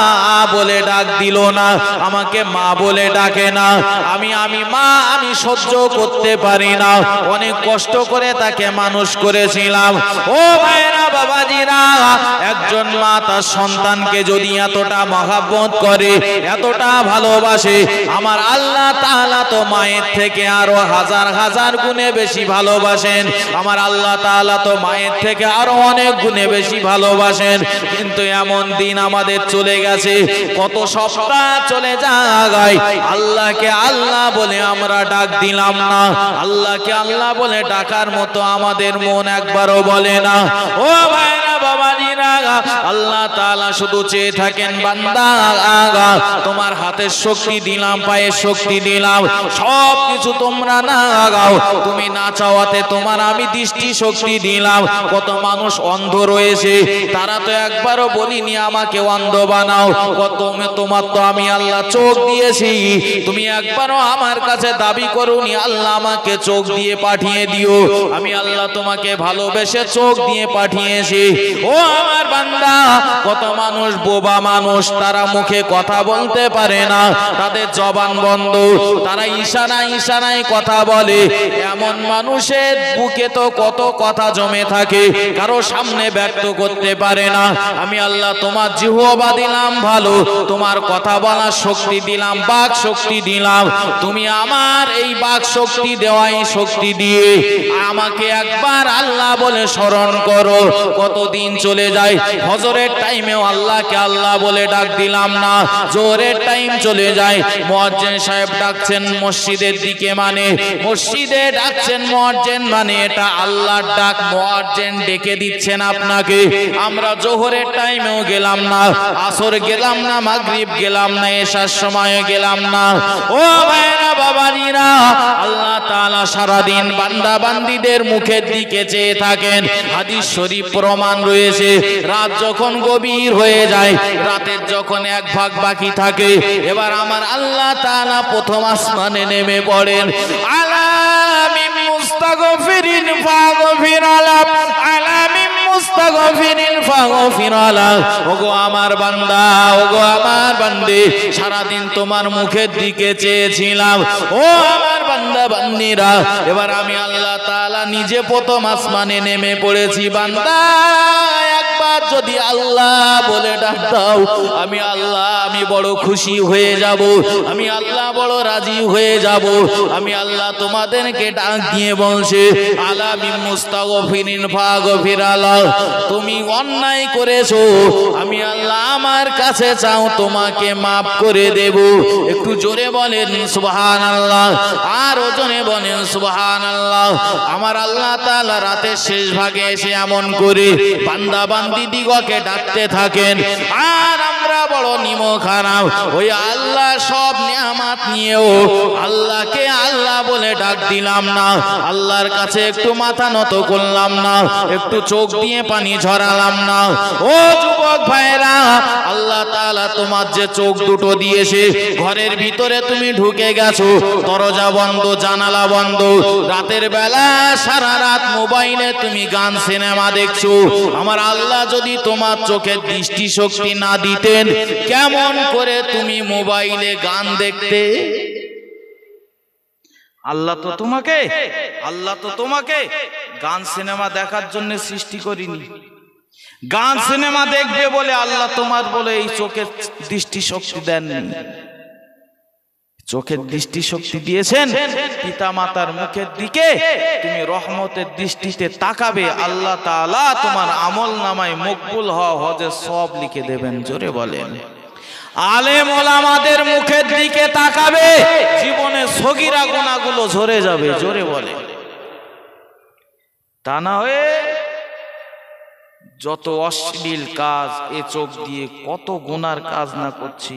বলে ডাক দিল না, আমাকে মা বলে ডাকে না। আমি আমি, মা, আমি সহ্য করতে পারি না। অনেক কষ্ট করে তাকে মানুষ করেছিলাম। ও ভাইরা বাবাজিরা, একজন মা তার সন্তানকে যদি এতটা মহাব্বত করে, এতটা ভালোবাসে, আমার আল্লাহ তাআলা তো মায়ের থেকে আরও হাজার হাজার গুণে বেশি ভালোবাসেন। আমার আল্লাহ তাআলা তো মায়ের থেকে আরও অনেক গুণে বেশি ভালোবাসেন। কিন্তু এমন দিন আমাদের চলে গেছে। কত সপ্তাহ চলে যায় আল্লাহকে আল্লাহ বলে আমরা ডাক দিলাম না। আল্লাহকে আল্লাহ বলে ডাকার মতো আমাদের মন একবারও বলে না। ও ভাইরা, বাবাজিরা, আল্লাহ তাআলা শুধু চেয়ে থাকেন, বান্দা, আগা। তোমার হাতের শক্তি দিলাম পায়ের শক্তি দিলাম। সব কিছু তোমরা না আগাও তুমি না চাওয়াতে তোমার আমি দৃষ্টি শক্তি দিলাম। কত মানুষ অন্ধ রয়েছে। তারা তো একবারও বলিনি আমাকে অন্ধ বানাও। কত তোমার তো আমি আল্লাহ চোখ দিয়েছি। তুমি একবারও আমার কাছে দাবি করুনি, আল্লাহ আমাকে চোখ দিয়ে পাঠিয়ে দিও। আমি আল্লাহ তোমাকে ভালোবেসে চোখ দিয়ে পাঠিয়েছি। ও আমার বান্দা, কত মানুষ, বোবা মানুষ, তারা মুখে কথা বলতে পারে না। তাদের জবান বন্ধ। তারা ইশারা ইশারায় কথা বলে। এমন মানুষের বুকে তো কত কথা জমে থাকে, কারও সামনে ব্যক্ত করতে পারে না। আমি আল্লাহ তোমার জিহবা দিলাম, ভালো। তোমার কথা বলার শক্তি দিলাম, বাক শক্তি দিলাম। তুমি আমার এই বাক শক্তি দেওয়াই শক্তি দিয়ে আমাকে একবার আল্লাহ বলে স্মরণ করো। কতদিন চলে যায়? হজরের টাইমেও আল্লাহকে আল্লাহ বলে ডাক দিলাম না। জোরের টাইম চলে যায়। মুয়াজ্জিন সাহেব ডাকছেন মসজিদের দিকে মানে। মসজিদে ডাকছেন মুয়াজ্জিন মানে এটা আল্লাহর ডাক। মুয়াজ্জিন ডেকে দিচ্ছেন আপনাকে। আমরা জোহরের টাইমেও গেলাম না। আসর গেলাম না, মাগরিব গেলাম না, এশার সময় গেলাম না। ও ভাইরা বাবাজিরা, আল্লাহ তাআলা সারাদিন বান্দা বান্দিদের মুখের দিকে চেয়ে থাকেন। হাদিস শরীফ প্রমাণ রয়েছে, রাত যখন গভীর হয়ে যায়, রাতের যখন এক ভাগ বাকি থাকে, এবার আমার আল্লাহ তাআলা প্রথম আসমানে নেমে পড়েন। আলামিন মুস্তাগফিরিন ফাগফির আলাম আলামিন আমার বান্দা, ওগো আমার বান্দি, সারাদিন তোমার মুখের দিকে চেয়েছিলাম। ও আমার বান্দা, বান্দিরা, এবার আমি আল্লাহ তাআলা নিজে প্রথম আসমানে নেমে পড়েছি, বান্দা। যদি আল্লাহ বলে ডাক দাও, আমি আল্লাহ, আমি বড় খুশি হয়ে যাব, আমি আল্লাহ বড় রাজি হয়ে যাব, আমি আল্লাহ তোমাদেরকে ডাক দিয়ে বলছে আলামি মুস্তাগফিরিন ফাগফির আল্লাহ তুমি অন্যায় করেছ, আমি আল্লাহ আমার কাছে চাও, তোমাকে মাফ করে দেব। একটু জোরে বলেন, সুবহানাল্লাহ, আর ওজনে বলেন, সুবহানাল্লাহ, আমার আল্লাহ তাআলা রাতের শেষ ভাগে এসে এমন করে বান্দা বান্দি দিগকে ডাকতে থাকেন। আর আমরা বড় নিম খারাপ ওই আল্লাহ সব নিয়ামাত নিয়েও আল্লাহকে আল্লাহ বলে ডাক দিলাম না। আল্লাহর কাছে একটু মাথা নত করলাম না। একটু চোখ দিয়ে পানি ঝরালাম না। ও যুবক ভাইরা আল্লাহ তাআলা তোমার যে চোখ দুটো দিয়েছে, ঘরের ভিতরে তুমি ঢুকে গেছো। দরজা বন্ধ, জানালা বন্ধ। রাতের বেলা সারা রাত মোবাইলে তুমি গান সিনেমা দেখছ। আমার আল্লাহ যদি তোমার চোখে দৃষ্টি শক্তি না দিতেন, কেমন করে তুমি মোবাইলে গান দেখতে? আল্লাহ তো তোমাকে, আল্লাহ তো তোমাকে গান সিনেমা দেখার জন্য সৃষ্টি করিনি। গান সিনেমা দেখবে বলে আল্লাহ তোমার বলে এই চোখের দৃষ্টি শক্তি দেননি। চোখের দৃষ্টি শক্তি দিয়েছেন পিতা মাতার মুখের দিকে তুমি রহমতের দৃষ্টিতে তাকাবে, আল্লাহ তাআলা তোমার আমল নামায় মকবুল হওয়া হজে সব লিখে দেবেন, জোরে বলেন। আলেম মুখের দিকে তাকাবে জীবনে সগিরা গুণাগুলো ঝরে যাবে, জোরে বলে তা না হয়ে যত অশ্লীল কাজ, এ চোখ দিয়ে কত গুনার কাজ না করছি।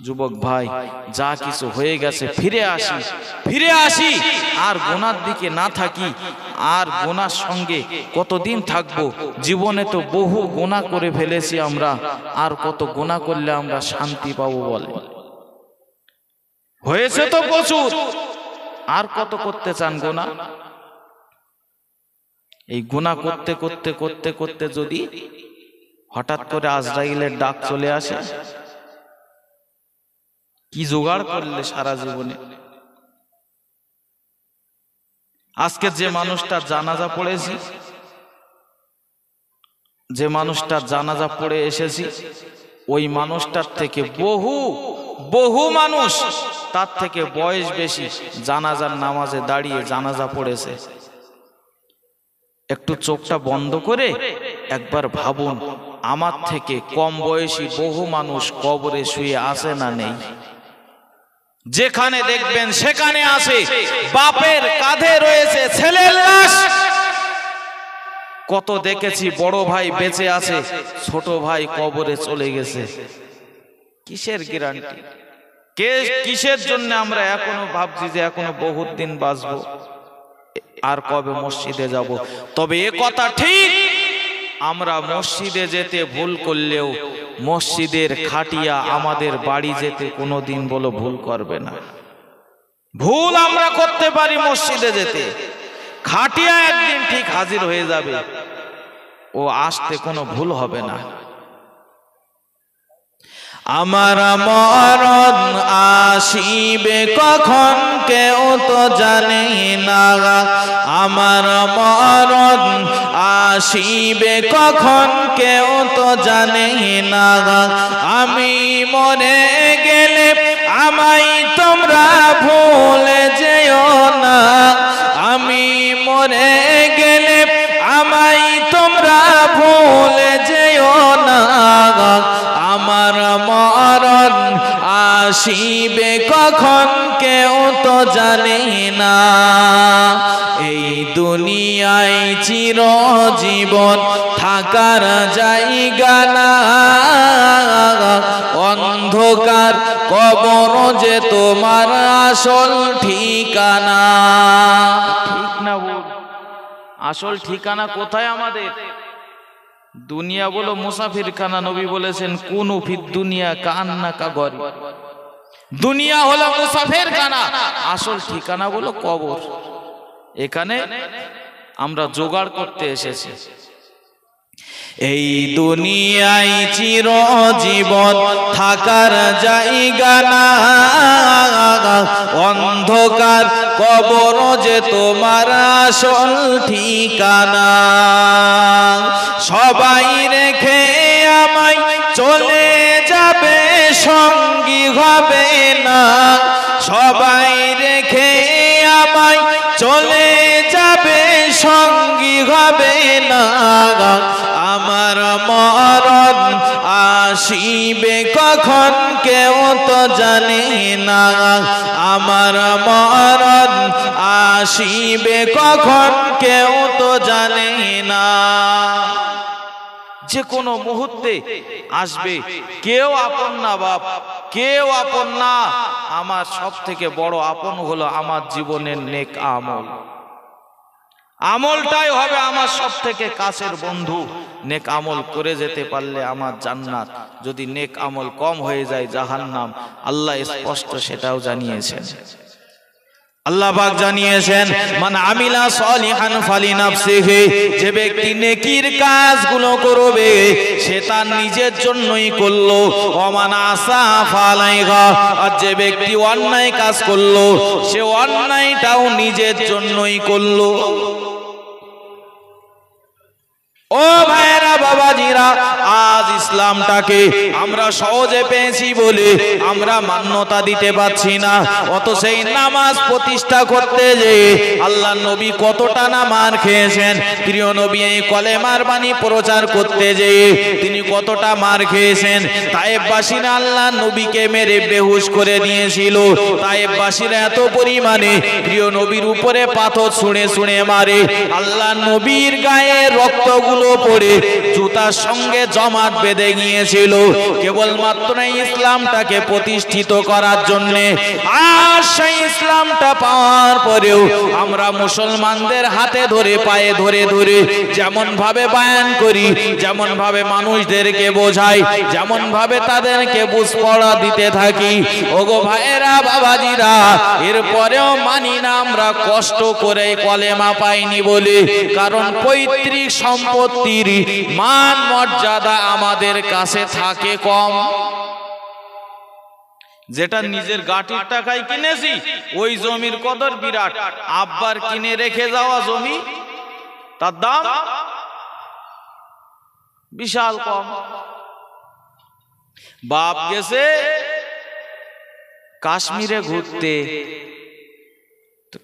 যুবক ভাই যা কিছু হয়ে গেছে ফিরে আসি ফিরে আসি। আর গোনার দিকে না থাকি আর গোনার সঙ্গে কতদিন থাকব? জীবনে তো বহু গোনা করে ফেলেছি আমরা। আর কত গোনা করলে আমরা শান্তি পাবো বলে। হয়েছে তো প্রচুর। আর কত করতে চান গোনা? এই গোনা করতে করতে করতে করতে যদি হঠাৎ করে আজরাইলের ডাক চলে আসে কি জোগাড় করলে সারা জীবনে? আজকে যে মানুষটার জানাজা পড়েছি, যে মানুষটার জানাজা পড়ে এসেছি, ওই মানুষটার থেকে বহু বহু মানুষ তার থেকে বয়স বেশি জানাজার নামাজে দাঁড়িয়ে জানাজা পড়েছে। একটু চোখটা বন্ধ করে একবার ভাবুন, আমার থেকে কম বয়সী বহু মানুষ কবরে শুয়ে আসে না নেই? যেখানে দেখবেন সেখানে আসে। বাপের কাঁধে রয়েছে ছেলের লাশ। কত দেখেছি বড় ভাই বেঁচে আছে, ছোট ভাই কবরে চলে গেছে। কিসের গ্যারান্টি? কে, কিসের জন্য আমরা এখনও ভাবছি যে এখনও বহুত দিন বাঁচবো? আর কবে মসজিদে যাব? তবে এ কথা ঠিক, আমরা মসজিদে যেতে ভুল করলেও মসজিদের খাটিয়া আমাদের বাড়ি যেতে কোনো দিন বলো ভুল করবে না। ভুল আমরা করতে পারি মসজিদে যেতে। খাটিয়া একদিন ঠিক হাজির হয়ে যাবে। ও আসতে কোনো ভুল হবে না। আমার মরণ আসিবে কখন? কেউ তো জানে না। আমার মরণ আসিবে কখন? কেউ তো জানে না। আমি মরে গেলে আমায় তোমরা ভুলে যেও না। আমি মরে গেলে আমায় তোমরা ভুলে যেও না। আসিবে কখন কেউ তো জানে না। এই দুনিয়ায় চির জীবন থাকার জায়গা না। অন্ধকার কবর যে তোমার আসল ঠিকানা। ঠিক না আসল ঠিকানা কোথায় আমাদের? দুনিয়া বলো মুসাফির খানা নবী বলেছেন, কোন ফির দুনিয়া কান্না কাগরি দুনিয়া হলো মুসাফির খানা আসল ঠিকানা বলো কবর। এখানে আমরা জোগাড় করতে এসেছি। এই দুনিয়ায় চির জীবন থাকার জায়গা না। অন্ধকার কবর যে তোমার আসল ঠিকানা। সবাই রেখে আমায় চলে সবাই রেখে আমায় চলে যাবে, সঙ্গী হবে না আমার মরণ আসিবে কখন কেউ তো জানে না আমার মরণ আসিবে কখন কেউ তো জানে না। যে কোনো মুহূর্তে আসবে। কেউ আপন না বাপ, কেউ আপন না। আমার সব থেকে বড় আপন হলো আমার জীবনের নেক আমল। আমলটাই হবে আমার সব থেকে কাছের বন্ধু। নেক আমল করে যেতে পারলে আমার জান্নাত। যদি নেক আমল কম হয়ে যায় জাহান্নাম, আল্লাহ স্পষ্ট সেটাও জানিয়েছেন। আল্লাহ পাক জানিয়েছেন, মান আমিলা সলিহান ফালি নাফসিহি যে ব্যক্তি নেকির কাজগুলো করবে, সে তার নিজের জন্যই করল অমান আসা ফালাইগা আর যে ব্যক্তি অন্যায় কাজ করল, সে অন্যায়টাও নিজের জন্যই করল। ও ভাইরা বাবাজিরা, আজ ইসলামটাকে আমরা সহজে পেয়েছি বলে আমরা মান্যতা দিতে পারছি না। অত সেই নামাজ প্রতিষ্ঠা করতে যে আল্লাহ নবী কতটা নামার খেয়েছেন। প্রিয় নবী, এই কলেমার বাণী প্রচার করতে যে তিনি কতটা মার খেয়েছেন। তায়েববাসীরা আল্লাহ নবীকে মেরে বেহুশ করে দিয়েছিল। তায়েববাসীরা এত পরিমাণে প্রিয় নবীর উপরে পাথর ছুঁড়ে ছুঁড়ে মারে। আল্লাহ নবীর গায়ে রক্তগুলো পড়ে জুতার সঙ্গে জমাট বেঁধে গিয়েছিল। কেবলমাত্র ইসলামটাকে প্রতিষ্ঠিত করার জন্য। আর সেই ইসলামটা পাওয়ার পরেও আমরা মুসলমানদের হাতে ধরে, পায়ে ধরে ধরে যেমন ভাবে বায়ান করি যেমন ভাবে মানুষদেরকে বোঝাই যেমন ভাবে তাদেরকে বুঝ পড়া দিতে থাকি। ওগো ভাইয়েরা, বাবাজিরা, এরপরেও মানি না আমরা কষ্ট করে কলেমা পাইনি বলে, কারণ পৈতৃক সম্পত্তির মান মর্যাদা আমাদের কাছে থাকে কম। যেটা নিজের গাটির টাকায় কিনেছি, ওই জমির কদর বিরাট। আব্বার কিনে রেখে যাওয়া জমি, তার দাম বিশাল কম। বাপ গেছে কাশ্মীরে ঘুরতে।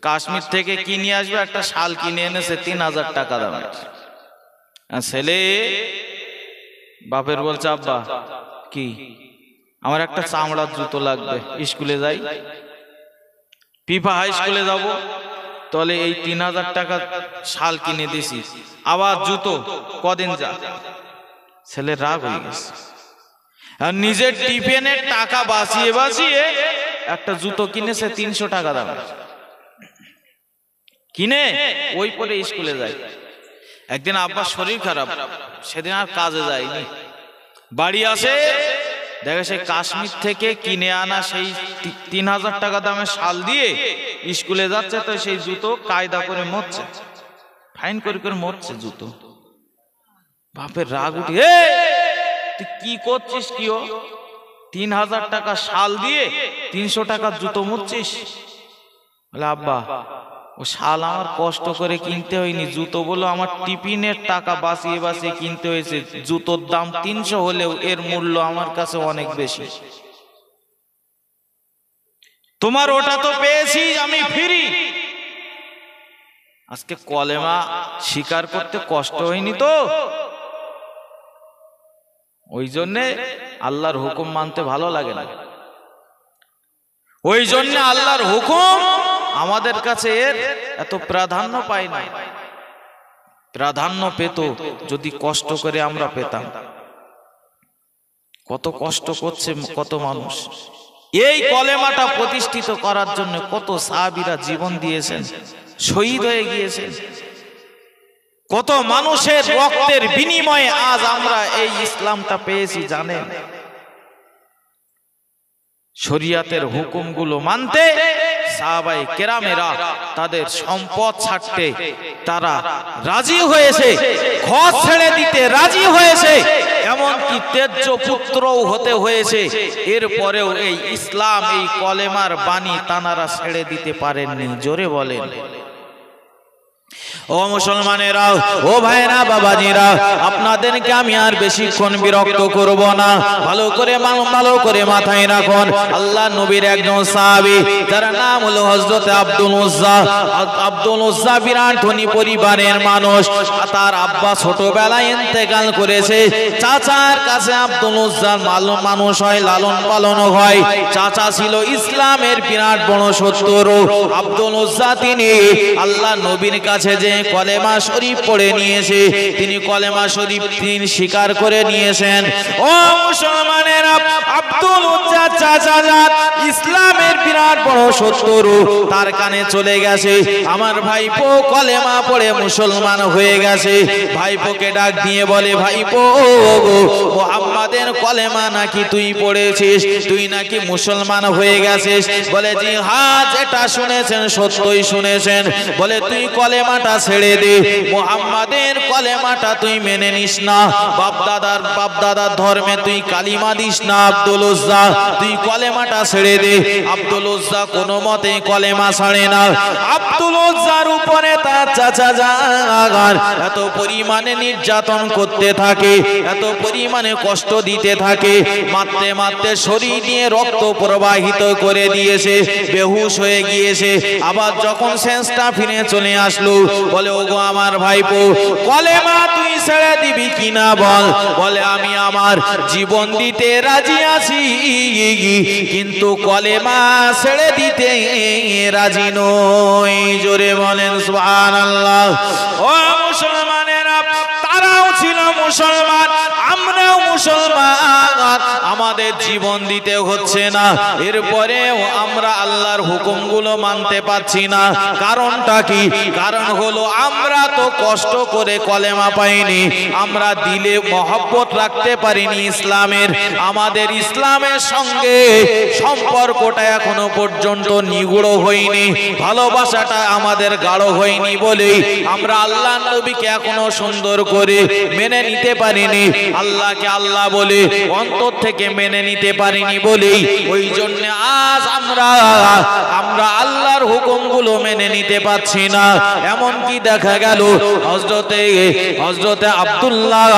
কাশ্মীর থেকে কিনে আসবে? একটা শাল কিনে এনেছে, তিন হাজার টাকা দামের। আর ছেলে? বাপের বলছে, আব্বা, কি? আমার একটা চামড়ার জুতো লাগবে, স্কুলে যাই। পিফা হাই স্কুলে যাব তাহলে এই তিন হাজার টাকা শাল কিনে দিছি। আবার জুতো, কদিন যা। ছেলে রাগ হয়ে গেছে। আর নিজের টিফিনের টাকা বাঁচিয়ে বাঁচিয়ে একটা জুতো কিনেছে তিনশো টাকা দামের কিনে, ওই পরে স্কুলে যায় একদিন আব্বার শরীর খারাপ। সেদিন আর কাজে যায়নি। বাড়ি আসে দেখে সে কাশ্মীর থেকে কিনে আনা সেই তিন হাজার টাকা দামের শাল দিয়ে স্কুলে যাচ্ছে তো সেই জুতো কায়দা করে মরছে। ফাইন করে করে মরছে জুতো। বাপের রাগ উঠে তুই কি করছিস কি ও? তিন হাজার টাকা শাল দিয়ে তিনশো টাকা জুতো মরছিস? বলে আব্বা ও শাল আমার কষ্ট করে কিনতে হয়নি, জুতো বলো, আমার টিফিনের টাকা বাঁচিয়ে বাঁচিয়ে কিনতে হয়েছে। জুতোর দাম তিনশো হলেও এর মূল্য আমার কাছে অনেক বেশি। তোমার ওটা তো পেয়েছি, আমি ফিরি। আজকে কলেমা স্বীকার করতে কষ্ট হয়নি তো। ওই জন্যে আল্লাহর হুকুম মানতে ভালো লাগে না। ওই জন্য আল্লাহর হুকুম আমাদের কাছে এর এত প্রাধান্য পায় না। প্রাধান্য পেত যদি কষ্ট করে আমরা পেতাম। কত কষ্ট করছে কত মানুষ। এই কলেমাটা প্রতিষ্ঠিত করার জন্য কত সাহাবিরা জীবন দিয়েছেন, শহীদ হয়ে গিয়েছেন। কত মানুষের রক্তের বিনিময়ে আজ আমরা এই ইসলামটা পেয়েছি, জানেন? শরিয়াতের হুকুমগুলো মানতে সাহাবাই কেরামেরা তাদের সম্পদ ছাড়তে তারা রাজি হয়েছে। ঘর ছেড়ে দিতে রাজি হয়েছে। এমনকি তেজ্য পুত্রও হতে হয়েছে। এরপরেও এই ইসলাম এই কলেমার বাণী তানারা ছেড়ে দিতে পারেননি। জোরে বলেন। ও মুসলমানেরা ও ভাইরা বাবাজিরা, আপনাদেরকে আমি আর বেশিক্ষণ বিরক্ত করব না। ভালো করে ভালো করে মাথায় রাখুন। আল্লাহ নবীর একজন সাহাবী, যার নাম হলো হযরত আব্দুল উজ্জা। আব্দুল উজ্জা বিরাট ধনী পরিবারের মানুষ তার আব্বা ছোটবেলায় ইন্তেকাল করেছে। চাচার কাছে আব্দুল উজ্জার মালুম মানুষ হয়, লালন পালন হয়। চাচা ছিল ইসলামের বিরাট বড় শত্রু। আব্দুল উজ্জা তিনি আল্লাহ নবীর কাছে যে কলেমা শরীফ পড়ে নিয়েছে। তিনি কলেমা শরীফ তিনি স্বীকার করে নিয়েছেন। ও মুসলমানেরা, আব্দুল উজ্জা চাচা যান ইসলামের বিরাট বড় শত্রু, তার কানে চলে গেছে। আমার ভাইপো কলেমা পড়ে মুসলমান হয়ে গেছে। ভাইপোকে ডাক দিয়ে বলে, ভাইপো মোহাম্মদের কলেমা নাকি তুই পড়েছিস? তুই নাকি মুসলমান হয়ে গেছিস? বলে জি হ্যাঁ যেটা শুনেছেন, সত্যই শুনেছেন। বলে, তুই কলেমাটা ছেড়ে দে। মোহাম্মদের কলেমাটা তুই মেনে নিস না। বাপ দাদার বাপ দাদার ধর্মে তুই কালিমা দিস না, আব্দুল উজ্জা তুই কলেমাটা ছেড়ে দে। আব্দুল উজ্জা কোনো মতে কলেমা ছাড়ে না। আব্দুল উজ্জার উপরে তার চাচা জাগার এত পরিমাণে নির্যাতন করতে থাকে, এত পরিমাণে কষ্ট দিতে থাকে, মারতে মারতে শরীর দিয়ে রক্ত প্রবাহিত করে দিয়েছে, বেহুশ হয়ে গিয়েছে। আবার যখন সেন্সটা ফিরে চলে আসলো বলে, ওগো আমার ভাইপো, কলেমা তুই ছেড়ে দিবি কিনা বল? বলে, আমি আমার জীবন দিতে রাজি আছি, কিন্তু কলেমা ছেড়ে দিতে রাজি নই। জোরে বলেন, সুবহানাল্লাহ। ও মুসলমানেরা, তারাও ছিল মুসলমান মুসলমান, আমাদের জীবন দিতে হচ্ছে না। এরপরেও আমরা আল্লাহর হুকুমগুলো মানতে পারছি না। কারণটা কি? কারণ হলো আমরা তো কষ্ট করে কলেমা পাইনি, আমরা দিলে মহব্বত রাখতে পারিনি ইসলামের। আমাদের ইসলামের সঙ্গে সম্পর্কটা এখনও পর্যন্ত নিগুড় হয়নি, ভালোবাসাটা আমাদের গাঢ় হয়নি বলেই আমরা আল্লাহ নবীকে এখনও সুন্দর করে মেনে নিতে পারিনি। আল্লাহকে আল্লাহ আল্লাহ বলে, অন্তর থেকে মেনে নিতে পারিনি বলেই ওই জন্য আজ আমরা আমরা আল্লাহর হুকুমগুলো মেনে নিতে পাচ্ছি না। এমন কি দেখা গেল হজরতে হজরতে আব্দুল্লাহ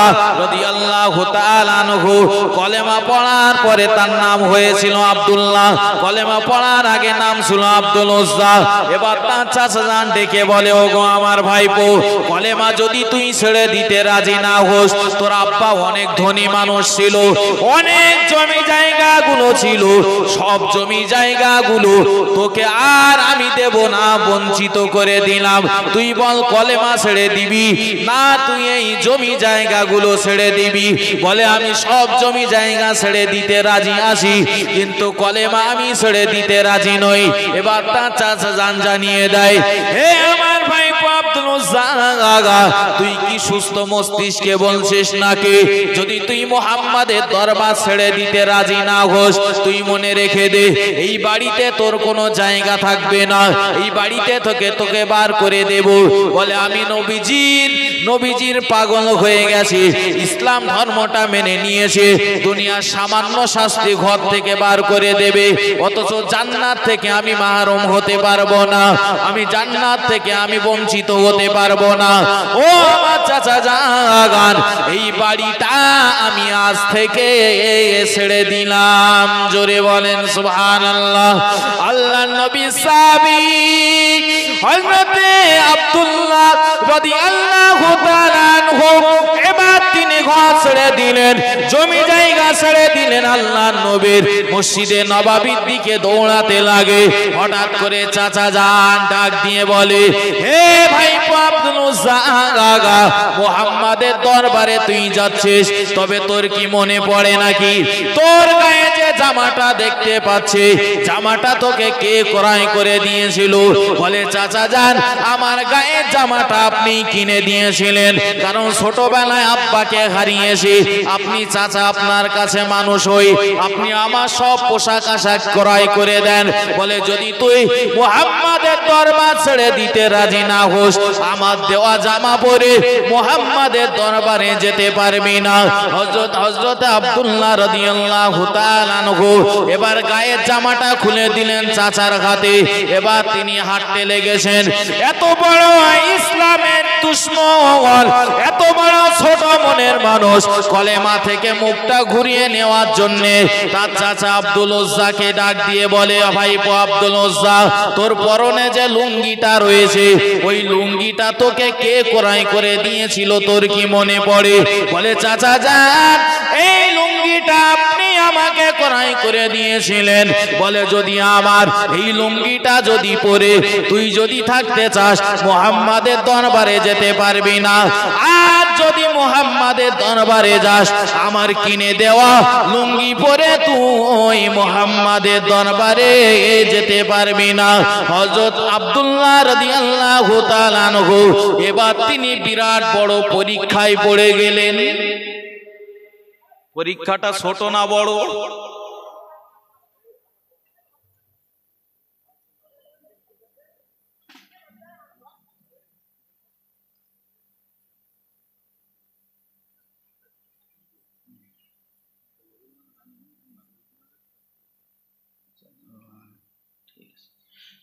রাদিয়াল্লাহু তাআলা আনহু কলেমা পড়ার পরে তার নাম হয়েছিল আব্দুল্লাহ। কলেমা পড়ার আগে নাম ছিল আব্দুল উজ্জা এবার তার চাচা জান ডেকে বলে, ওগো আমার ভাইপো, কলেমা যদি তুই ছেড়ে দিতে রাজি না হোস, তোর আব্বা অনেক ধনী মানুষ ছিল, অনেক জমি জায়গাগুলো ছিল, সব জমি জায়গাগুলো তোকে আর আমি দেব না, বঞ্চিত করে দিলাম। তুই বল, কলেমা ছেড়ে দিবি? না তুই এই জমি জায়গাগুলো ছেড়ে দিবি। বলে, আমি সব জমি জায়গা ছেড়ে দিতে রাজি আছি, কিন্তু কলেমা আমি ছেড়ে দিতে রাজি নই। এবার তার চাচা জান জানিয়ে দেয় হে আমার ভাই তুই কি সুস্থ মস্তিষ্কে বলছিস নাকি? যদি তুই মোহাম্মদের দরবার ছেড়ে দিতে রাজি না হোস, তুই মনে রেখে দে, এই বাড়িতে তোর কোনো জায়গা থাকবে না। এই বাড়িতে তোকে তোকে বার করে দেব। বলে, আমি নবীজির নবীজির পাগল হয়ে গেছি। ইসলাম ধর্মটা মেনে নিয়েছে। দুনিয়ার সামান্য শাস্তি ঘর থেকে বার করে দেবে। অথচ জান্নাত থেকে আমি মাহরুম হতে পারব না। আমি জান্নাত থেকে আমি বঞ্চিত হতে পারব না। ও আমার চাচা জাগান, এই বাড়িটা আমি আজ থেকে ছেড়ে দিলাম। জোরে বলেন, সুবহানাল্লাহ। আল্লাহ নবী সাবিক হযরতে আব্দুল্লাহ রাদিয়াল্লাহু তাআলা আনহু এবার তিনি ঘর ছেড়ে দিলেন, জমি জায়গা ছেড়ে দিলেন আল্লাহ নবীর। মসজিদে নবাবির দিকে দৌড়াতে লাগে। হঠাৎ করে চাচা যান ডাক দিয়ে বলে, হে ভাই মোহাম্মদের দরবারে তুই যাচ্ছিস, তবে তোর কি মনে পড়ে নাকি? তোর গায়ে যে জামাটা দেখতে পাচ্ছে, জামাটা তোকে কে ক্রয় করে দিয়েছিল? বলে, চাচা যান, আমার গায়ের জামাটা আপনি কিনে দিয়েছিলেন, কারণ ছোটবেলায় আব্বাকে হারিয়েছি। আপনি চাচা, আপনার কাছে মানুষ হই। আপনি আমার সব পোশাক আশাক ক্রয় করে দেন। বলে, যদি তুই মোহাম্মদের দরবার ছেড়ে দিতে রাজি না হোস, আমার দেওয়া জামা পরে মোহাম্মদের দরবারে যেতে পারবি না। হযরত হযরত আব্দুল্লাহ রাদিয়াল্লাহু তাআলা আনহু এবার গায়ের জামাটা খুলে দিলেন চাচার হাতে। এবার তিনি হাঁটতে লেগেছেন। এত বড় ইসলামের দুশ্মন, এত বড় ছোট মনের মানুষ কলেমা থেকে মুখটা ঘুরিয়ে নেওয়ার জন্য তার চাচা আব্দুল ওজ্জাকে ডাক দিয়ে বলে ভাই আব্দুল ওজ্জা, তোর পরনে যে লুঙ্গিটা রয়েছে, ওই লুঙ্গিটা তোকে কে কোরাই করে দিয়েছিল? তোর কি মনে পড়ে? বলে, চাচা, যান, এই লুঙ্গিটা আমাকে কোরাই করে দিয়েছিলেন। বলে, যদি আমার এই লুঙ্গিটা যদি পরে তুই যদি থাকতে চাস, মোহাম্মদের দরবারে যেতে পারবি না। আর যদি মোহাম্মদের দরবারে যাস, আমার কিনে দেওয়া লুঙ্গি পরে তুই মোহাম্মদের দরবারে যেতে পারবি না। হযরত আব্দুল্লাহ তাআলা আনহু, এবার তিনি বিরাট বড় পরীক্ষায় পড়ে গেলেন। পরীক্ষাটা ছোট না বড়?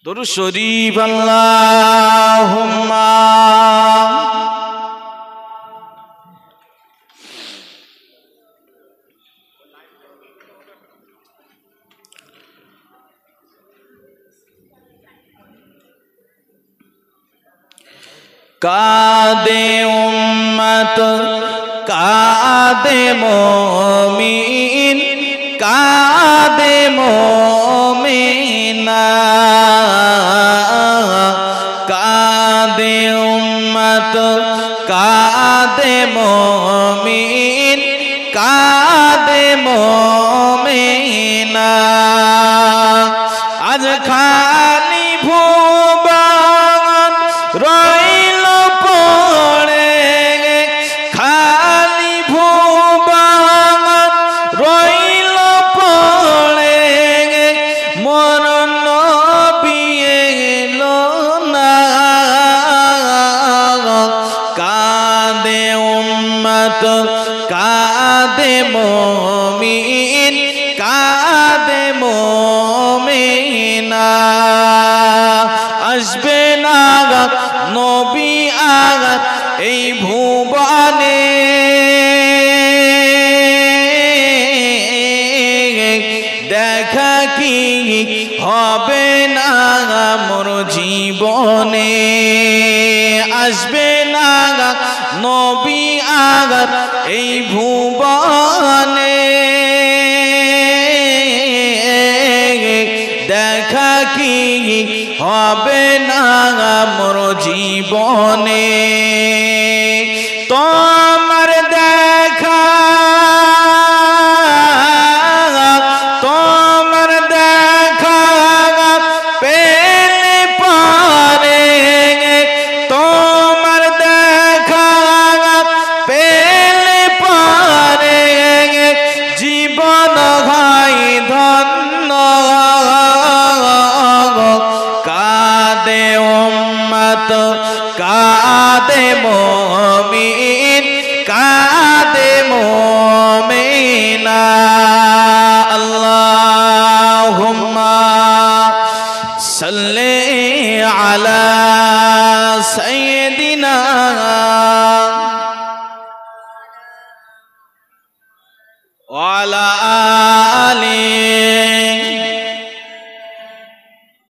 দরুদ শরীফ আল্লাহুম্মা। কাদে উম্মত কাদে মমিন কাদে মুমিনা। এই ভুবনে দেখা কি হবে না মোর জীবনে?